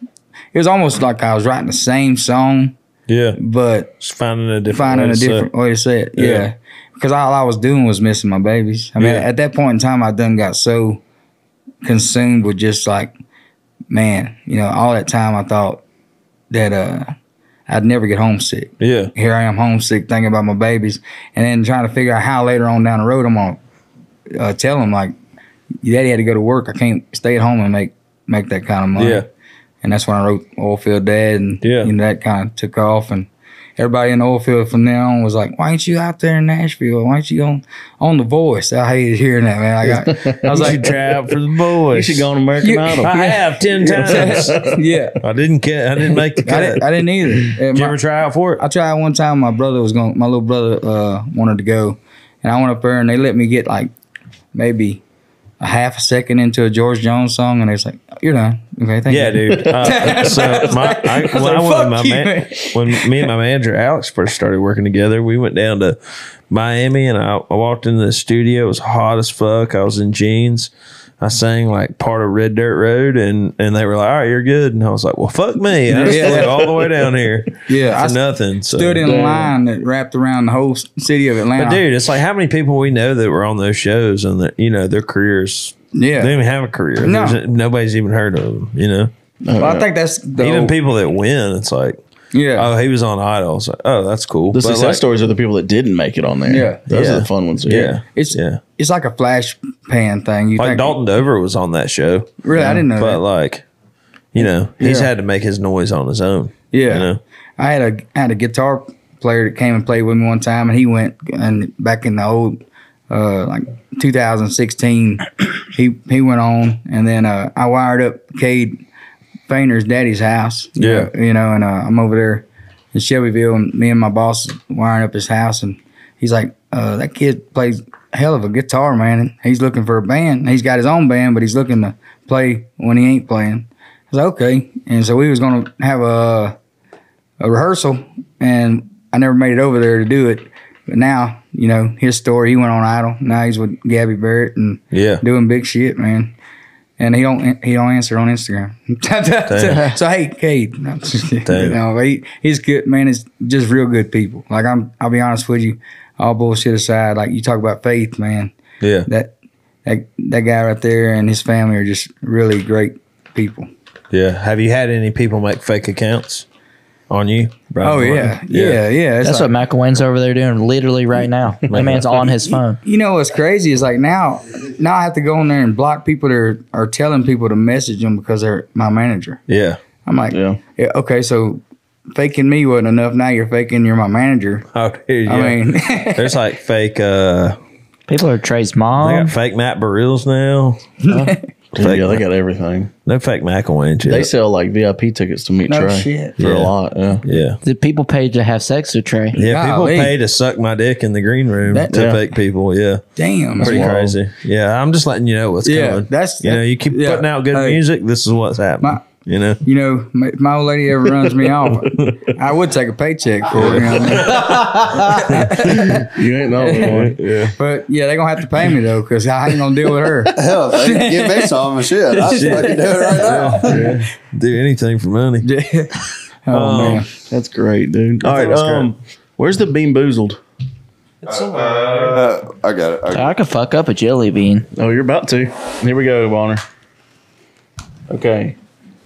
It was almost like I was writing the same song, yeah, but just finding a different, finding way a to say it. different way to say it. Yeah. Yeah. Because all I was doing was missing my babies. I mean, Yeah. at that point in time, I done got so consumed with just like, man, you know, all that time I thought that uh I'd never get homesick. Yeah, Here I am homesick thinking about my babies and then trying to figure out how later on down the road I'm going to uh, tell them like, your daddy had to go to work. I can't stay at home and make, make that kind of money. Yeah. And that's when I wrote Oilfield Dad and Yeah. you know, that kind of took off and everybody in the oil field from then on was like, "Why ain't you out there in Nashville? Why ain't you on on the Voice?" I hated hearing that, man. I got, I was like, should try out for the Voice." You should go on American You- Idol. I have ten times. "Yeah." I didn't get. I didn't make the I cut. didn't, I didn't either. And Did you my- ever try out for it? I tried one time. My brother was going. My little brother uh, wanted to go, and I went up there, and they let me get like maybe a half a second into a George Jones song, and it's like, "You're done." Okay, thank Yeah, you. dude. Uh, so my, I, when, like, I went with "Fuck my you, man." when me and my manager Alex first started working together, we went down to Miami, and I, I walked into the studio. It was hot as fuck. I was in jeans. I sang like part of Red Dirt Road, and and they were like, "All right, you're good." And I was like, "Well, fuck me." I just Yeah. flew all the way down here Yeah, I for nothing. So. Stood in a line that wrapped around the whole city of Atlanta. But dude, it's like how many people we know that were on those shows and that you know their careers. yeah. They don't even have a career. No. There's- nobody's even heard of them. You know, well, I think that's the even whole- people that win, it's like, Yeah, oh, he was on Idol. It's like, oh, that's cool. The But, success like, stories are the people that didn't make it on there. Yeah. those Yeah. are the fun ones. Yeah, it's yeah. it's like a flash pan thing. You Like think Dalton Dover was on that show, Really, I didn't know but that. like, you know, he's Yeah. had to make his noise on his own. Yeah, you know? I had a I had a guitar player that came and played with me one time, and he went and back in the old uh, like 2016, he he went on, and then uh, I wired up Cade Foehner's daddy's house. Yeah. you know, and uh, I'm over there in Shelbyville, and me and my boss wiring up his house, and he's like, uh, "That kid plays hell of a guitar, man. And he's looking for a band. He's got his own band, but he's looking to play when he ain't playing." I was like, "Okay," and so we was gonna have a a rehearsal, and I never made it over there to do it. But now, you know, his story. He went on Idol. Now he's with Gabby Barrett and Yeah, doing big shit, man. And he don't he don't answer on Instagram. so, hey, Cade, no, I'm just kidding. Damn. no, he, he's good, man. It's just real good people. Like I'm, I'll be honest with you. All bullshit aside, like you talk about faith, man. yeah, That that that guy right there and his family are just really great people. yeah. Have you had any people make fake accounts on you? Bryan Oh Martin? yeah, yeah, yeah. It's That's like- what McIlwain's over there doing literally right now. That man's on his phone. You know what's crazy is like now, now I have to go in there and block people that are, are telling people to message them because they're my manager. yeah. I'm like, Yeah. yeah, okay, so faking me wasn't enough. Now you're faking you're my manager. Oh, dude, yeah. I mean, There's like fake. uh People are Trey's They mom. got fake Matt Barills now. Dude, Fake yeah, they got everything. No fake McIlwain shit. They sell like VIP tickets to meet No Trey shit. for Yeah. a lot. Yeah. yeah. The people paid to have sex with Trey. Yeah, people Golly. pay to suck my dick in the green room That- to Yeah. fake people. Yeah, damn, pretty wild. crazy. Yeah, I'm just letting you know what's Yeah, coming. that's- you know, you keep yeah. putting out good Hey. music. This is what's happening. My- you know, You know, my- old lady ever runs me off, I would take a paycheck for it. You know I mean? You ain't the only one. yeah, But yeah, they gonna have to pay me though, cause I ain't gonna deal with her. Hell, if they give me some shit. I'd fucking do it right now. yeah. Do anything for money. oh Um, man, That's great, dude. All right. that's great. Um, where's the Beanboozled? Uh, I got it. I got I could fuck up a jelly bean. Oh, you're about to. Here we go, Bonner. Okay.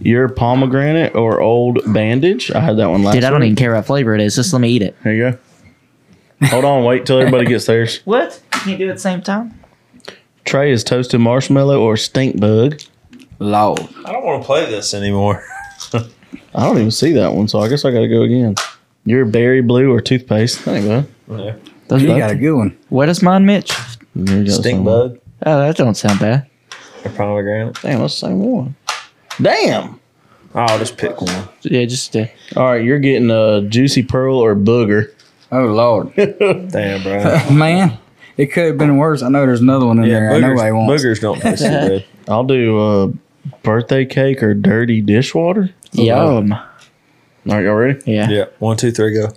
Your pomegranate or old bandage? I had that one last Dude, I don't week. even care what flavor it is. Just let me eat it. Here you go. Hold on, wait till everybody gets theirs. What? Can you do it at the same time? Trey is toasted marshmallow or stink bug. Lord. I don't want to play this anymore. I don't even see that one, so I guess I got to go again. Your berry blue or toothpaste? Thank you, bud. Those You both- got a good one. What is mine, Mitch? There you go, Stink son. bug Oh, that don't sound bad. or pomegranate. Damn, that's the same one. Damn. Oh, I'll just pick one. Yeah, just uh, All right, you're getting a juicy pear or booger. Oh Lord, Damn, bro. man, it could have been worse. I know there's another one in Yeah, there. I know I boogers, won't. boogers don't taste good. I'll do uh, birthday cake or dirty dishwater. yum. All right, y'all ready? Yeah. Yeah, one, two, three, go.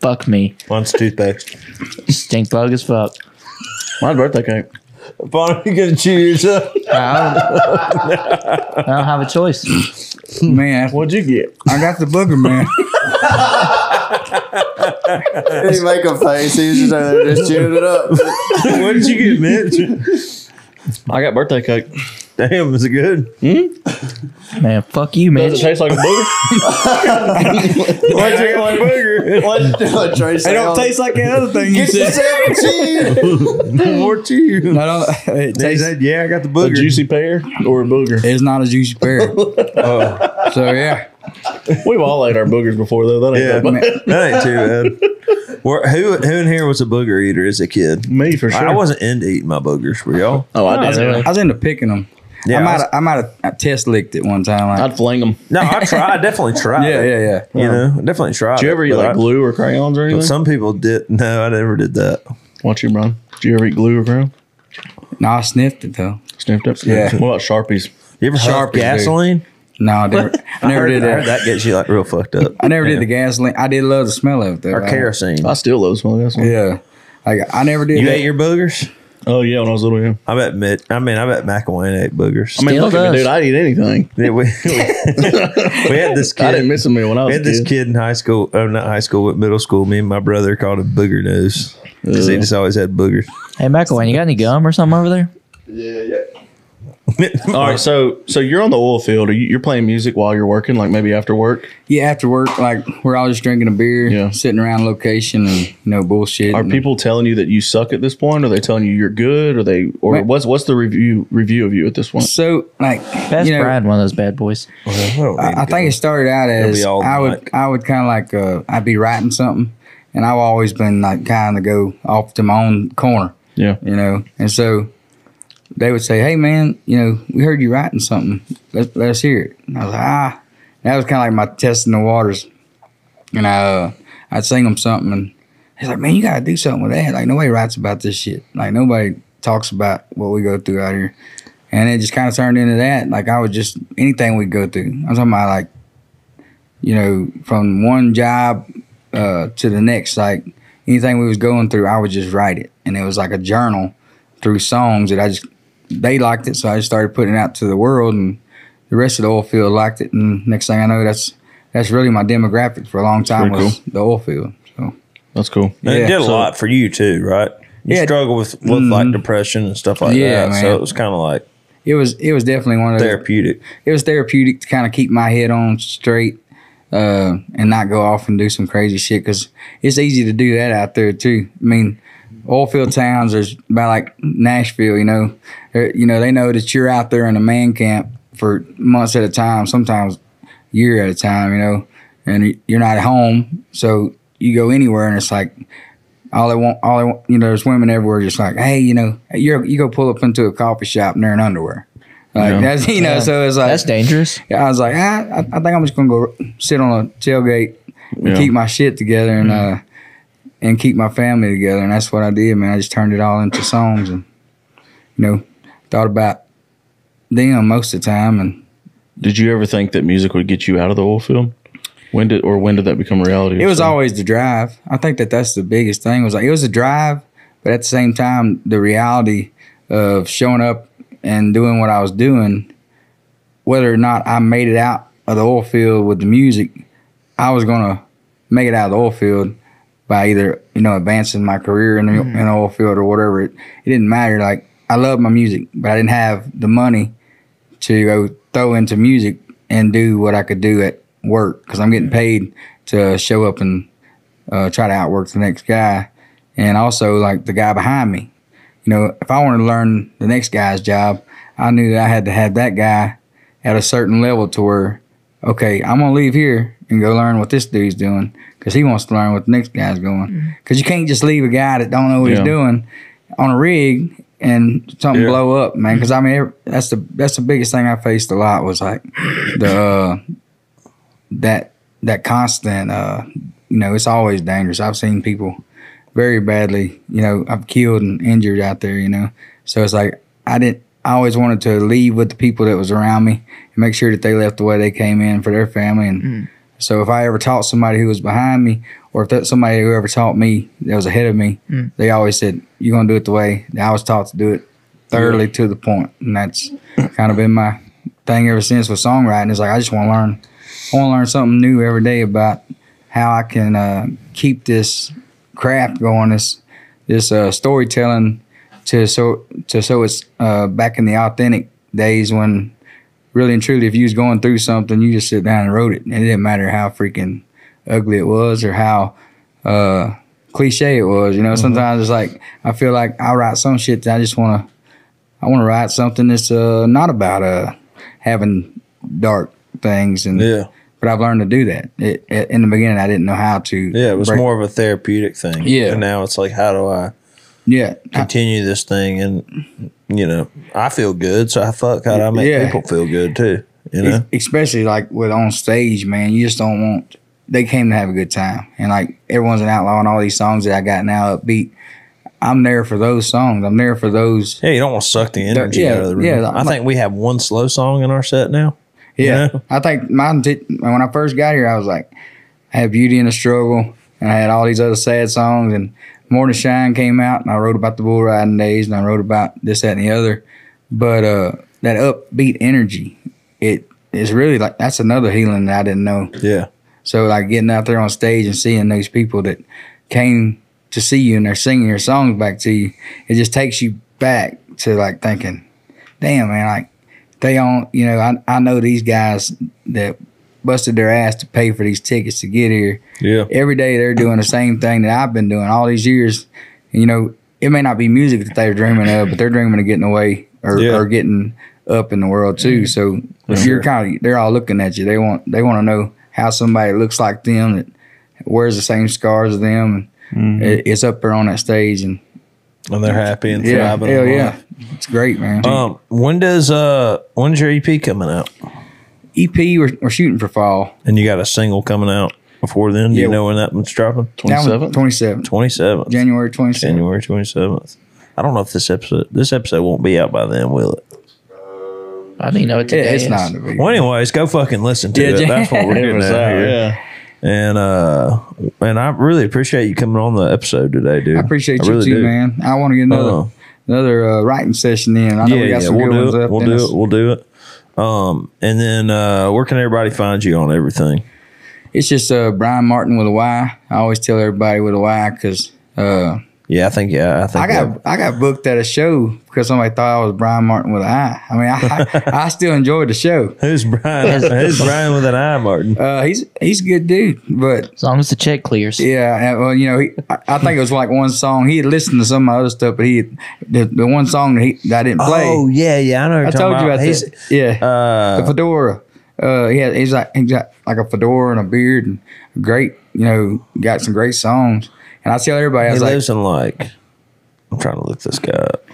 Fuck me. One's toothpaste. Stink bug as fuck. My birthday cake. Bonnie, you gonna chew yourself? I don't, I don't have a choice. Man, What'd you get? I got the booger man. He make a face. He was just over there just chewing it up. what did you get, Mitch? I got birthday cake. Damn, is it good? Hmm? Man, fuck you, man. Does it Mitch. taste like a booger? Why you like burger? What? What Trey It don't taste like the other thing you Get said. yourself a cheese. More chew. I don't. It tastes. said, "Yeah, I got the booger. a juicy pear or a booger? It's not a juicy pear. oh, so yeah. We've all ate our boogers before, though. That ain't Yeah, that that ain't too bad. Where- who who in here was a booger eater as a kid? Me for sure. I wasn't into eating my boogers. Were y'all? Oh, I I was, did. I was into picking them. Yeah, I I might was- have, I might have I test licked it one time. Like, I'd fling them. No, I tried. I definitely tried. yeah, yeah, yeah. You know, definitely tried. Did you ever it, eat like I- glue or crayons or anything? Some people did. No, I never did that. What you, Bryan? Did you ever eat glue or ground? No, I sniffed it though. Sniffed up? Yeah. What about Sharpies? You ever Sharp gasoline? No, I never, I never heard, did I that. that gets you like real fucked up. I never Yeah. did the gasoline. I did love the smell of it though. or I- kerosene. I still love the smell of one. Yeah, like I never did. You that. ate your boogers? Oh, yeah, when I was little, yeah. I bet Mitt. I mean, I bet McIlwain ate boogers. I mean, Still look at me, does. dude. I'd eat anything. Yeah, we, we, we had this kid. I didn't miss a meal when I We was had a this kid. kid in high school, oh, not high school, but middle school. Me and my brother called him Booger Nose because he just always had boogers. Hey, McIlwain, you got any gum or something over there? Yeah, yeah. All right, so so you're on the oil field. Are you, you're playing music while you're working, like maybe after work. Yeah, after work, like we're all just drinking a beer, Yeah. sitting around location, and you know bullshit. Are and- people telling you that you suck at this point? Are they telling you you're good? Or they or Wait. what's what's the review review of you at this point? so like best you know, Brad one of those bad boys. I, I think it started out as be all I would night. I would kind of like uh, I'd be writing something, and I've always been like kind of go off to my own corner, Yeah, you know. And so they would say, "Hey man, you know, we heard you writing something. Let's let us hear it." And I was like, "Ah," that was kind of like my testing the waters, and I uh, I'd sing them something, and he's like, "Man, you gotta do something with that. Like nobody writes about this shit. Like nobody talks about what we go through out here." And it just kind of turned into that. Like I would just anything we go through. I'm talking about like, you know, from one job uh, to the next. Like anything we was going through, I would just write it, and it was like a journal through songs that I just they liked it, so I just started putting it out to the world, and the rest of the oil field liked it. And next thing I know, that's that's really my demographic for a long time pretty was the oil field. So that's cool. And it did a so- lot for you too, right? You Yeah. struggle with with like depression and stuff like Yeah, that. So it was kind of like it was it was definitely one of those therapeutic. it was therapeutic to kind of keep my head on straight uh, and not go off and do some crazy shit because it's easy to do that out there too. I mean, oil field towns are about like Nashville, you know. They're- You know, they know that you're out there in a man camp for months at a time, sometimes year at a time, you know, and you're not at home, so you go anywhere and it's like all they want, all they want, you know, there's women everywhere just like, hey, you know, you you go pull up into a coffee shop and they're in underwear. Like Yeah. that's you know, Yeah. so it's like That's dangerous. I was like, ah, I, I think I'm just gonna go sit on a tailgate and Yeah. keep my shit together and uh and keep my family together, and that's what I did, man. I just turned it all into songs and you know thought about them most of the time, and Did you ever think that music would get you out of the oil field? When did or when did that become reality? it was So- always the drive. I think that that's the biggest thing. Was like it was a drive, but at the same time, the reality of showing up and doing what I was doing, whether or not I made it out of the oil field with the music, I was gonna make it out of the oil field by either you know advancing my career in the, mm-hmm. in the oil field or whatever. It, it didn't matter. Like I love my music, but I didn't have the money to go throw into music and do what I could do at work because I'm getting paid to show up and uh, try to outwork the next guy, and also like the guy behind me. You know, if I wanted to learn the next guy's job, I knew that I had to have that guy at a certain level to where, okay, I'm gonna leave here and go learn what this dude's doing because he wants to learn what the next guy's going. Because you can't just leave a guy that don't know what Yeah. he's doing on a rig and something Yeah. blow up, man. Because I mean, every- that's the that's the biggest thing I faced a lot was like the uh, that that constant. Uh, you know, it's always dangerous. I've seen people very badly. You know, I've killed and injured out there. You know, so it's like I didn't. I always wanted to leave with the people that was around me and make sure that they left the way they came in for their family. And so, if I ever taught somebody who was behind me, or if that somebody who ever taught me that was ahead of me, they always said, "You're gonna do it the way that I was taught to do it, thoroughly to the point." And that's kind of been my thing ever since with songwriting. Is like I just want to learn. I want to learn something new every day about how I can uh, keep this craft going, this this uh, storytelling to so to so it's uh, back in the authentic days when really and truly, if you was going through something, you just sit down and wrote it, and it didn't matter how freaking ugly it was or how uh, cliche it was. You know, sometimes it's like I feel like I write some shit that I just want to. I want to write something that's uh, not about uh, having dark things, and Yeah. but I've learned to do that. It, it, in the beginning, I didn't know how to. Yeah, it was break- more of a therapeutic thing. Yeah. And now it's like, how do I Yeah, I- continue this thing? And, you know, I feel good. So I fuck how do I make Yeah. people feel good too? You know? Es- especially like with on stage, man. You just don't want. They came to have a good time, and like everyone's an outlaw, and all these songs that I got now upbeat. I'm there for those songs. I'm there for those. Yeah, you don't want to suck the energy yeah, out of the room. yeah, I think we have one slow song in our set now. Yeah, Yeah. I think mine. T- when I first got here, I was like, I had Beauty in the Struggle, and I had all these other sad songs. And Morning Shine came out, and I wrote about the bull riding days, and I wrote about this, that, and the other. But uh, that upbeat energy, it is really like that's another healing that I didn't know. Yeah. So like getting out there on stage and seeing those people that came to see you and they're singing your songs back to you, it just takes you back to like thinking, damn man, like they on you know, I I know these guys that busted their ass to pay for these tickets to get here. Yeah. Every day they're doing the same thing that I've been doing all these years. You know, it may not be music that they're dreaming of, but they're dreaming of getting away or, Yeah. or getting up in the world too. So sure. you're kind of they're all looking at you. They want they want to know how somebody looks like them that wears the same scars as them. And it, it's up there on that stage, and And they're happy and yeah, thriving. hell yeah, it's great, man. Um, when does uh when's your EP coming out? EP, we're, we're shooting for fall. And you got a single coming out before then? Do you know when that one's dropping? That 27th? 27th, Twenty seventh. January 27th. January twenty seventh. I don't know if this episode this episode won't be out by then, will it? I didn't know it Yeah, today. it's is. not a big. Well, anyways, go fucking listen to Yeah, it. Jan- That's what we're It getting was at here. yeah. And uh, and I really appreciate you coming on the episode today, dude. I appreciate you really too, do. man. I want to get another Uh, another uh, writing session in. I know yeah, we got yeah, some we'll good do ones it. up. We'll in do us. it. We'll do it. Um, and then uh, where can everybody find you on everything? It's just uh, Bryan Martin with a Y. I always tell everybody with a Y because uh, Yeah, I think yeah, I think I got I got booked at a show because somebody thought I was Brian Martin with an eye. I mean, I, I, I still enjoyed the show. Who's Brian? Who's Brian with an eye, Martin? Uh, he's he's a good dude, but As long as the check clears. yeah, uh, well, you know, he, I, I think it was like one song. He had listened to some of my other stuff, but he the, the one song that, he, that I didn't play. Oh yeah, yeah, I know. What I talking told you about He's, that. Yeah, Uh, the fedora. Uh, yeah, he's like he's got like a fedora and a beard and great. You know, got some great songs. And I tell everybody, I he was like, in like. I'm trying to look this guy up.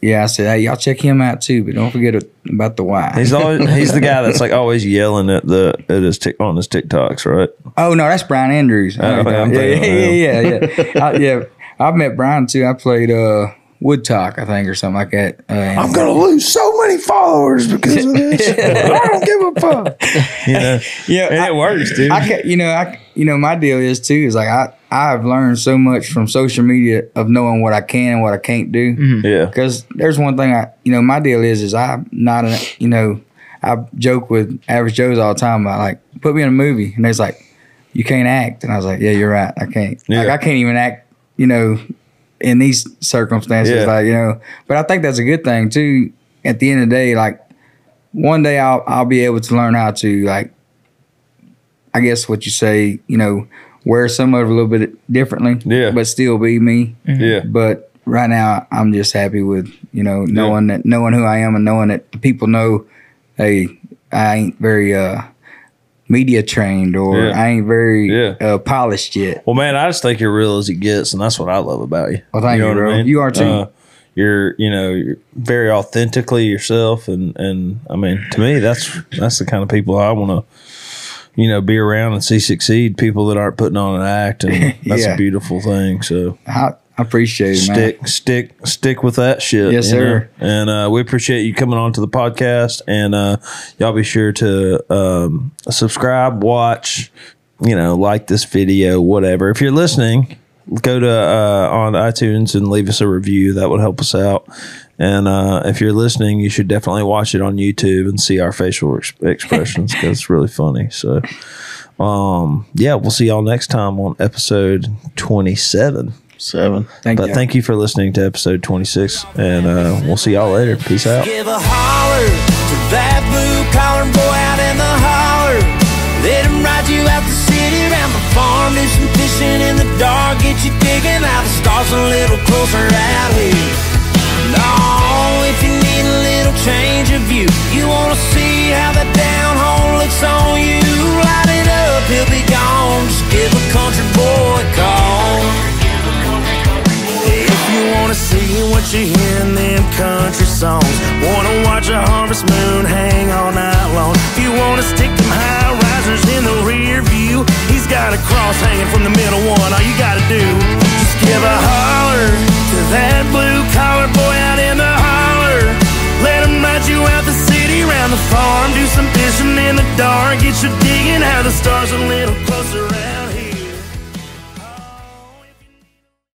yeah, I said, hey, y'all check him out too, but don't forget about the Y. He's always he's the guy that's like always yelling at the at his tick on his TikToks, right? Oh no, that's Brian Andrews. Oh, okay, I'm yeah, thinking yeah, yeah, yeah, I, yeah. I've met Brian too. I played uh, Wood Talk, I think, or something like that. Uh, I'm gonna lose so many followers because of this. I don't give a fuck. You know, yeah, and I- it works, dude. I can, you know, I, you know, my deal is too is like I, I've learned so much from social media of knowing what I can and what I can't do. yeah, Because there's one thing I, you know, my deal is, is I'm not, a, you know, I joke with average Joes all the time about like, put me in a movie, and they's like, you can't act, and I was like, yeah, you're right, I can't. Like Yeah. I can't even act, you know, in these circumstances, Yeah. like you know. But I think that's a good thing too. At the end of the day, like one day I'll I'll be able to learn how to like, I guess what you say, you know, wear some of it a little bit differently, Yeah. but still be me. yeah, But right now, I'm just happy with you know knowing that knowing who I am and knowing that the people know, hey, I ain't very uh media trained or Yeah. I ain't very Yeah. uh, polished yet. Well, man, I just think you're real as he gets, and that's what I love about you. Well, thank you, know bro. I mean? You are too. Uh, you're, you know, you're very authentically yourself, and and I mean, to me, that's that's the kind of people I want to, you know, be around and see succeed. People that aren't putting on an act, and that's Yeah. a beautiful thing. So I, I appreciate it, man. stick, stick, stick with that shit. Yes, you know? sir. And uh, we appreciate you coming on to the podcast, and uh, y'all be sure to um, subscribe, watch, you know, like this video, whatever. If you're listening, go to uh, on iTunes and leave us a review. That would help us out. And uh, if you're listening, you should definitely watch it on YouTube and see our facial ex- expressions because it's really funny. So, um, yeah, we'll see y'all next time on episode 27. Seven. Thank But you. thank you for listening to episode 26, and uh, we'll see y'all later. Peace out. Give a holler to that blue collar boy out in the holler. Let him ride you out the city, around the farm, do some fishing in the dark, get you digging out the stars a little closer out here. No, if you need a little change of view, you wanna see how the down home looks on you. Light it up, he'll be gone. Just give a country boy a call. Wanna see what you hear in them country songs. Wanna watch a harvest moon hang all night long. If you wanna stick them high risers in the rear view, he's got a cross hanging from the middle one. All you gotta do, just give a holler to that blue collar boy out in the holler. Let him ride you out the city, round the farm, do some fishing in the dark. Get you digging how the stars a little closer.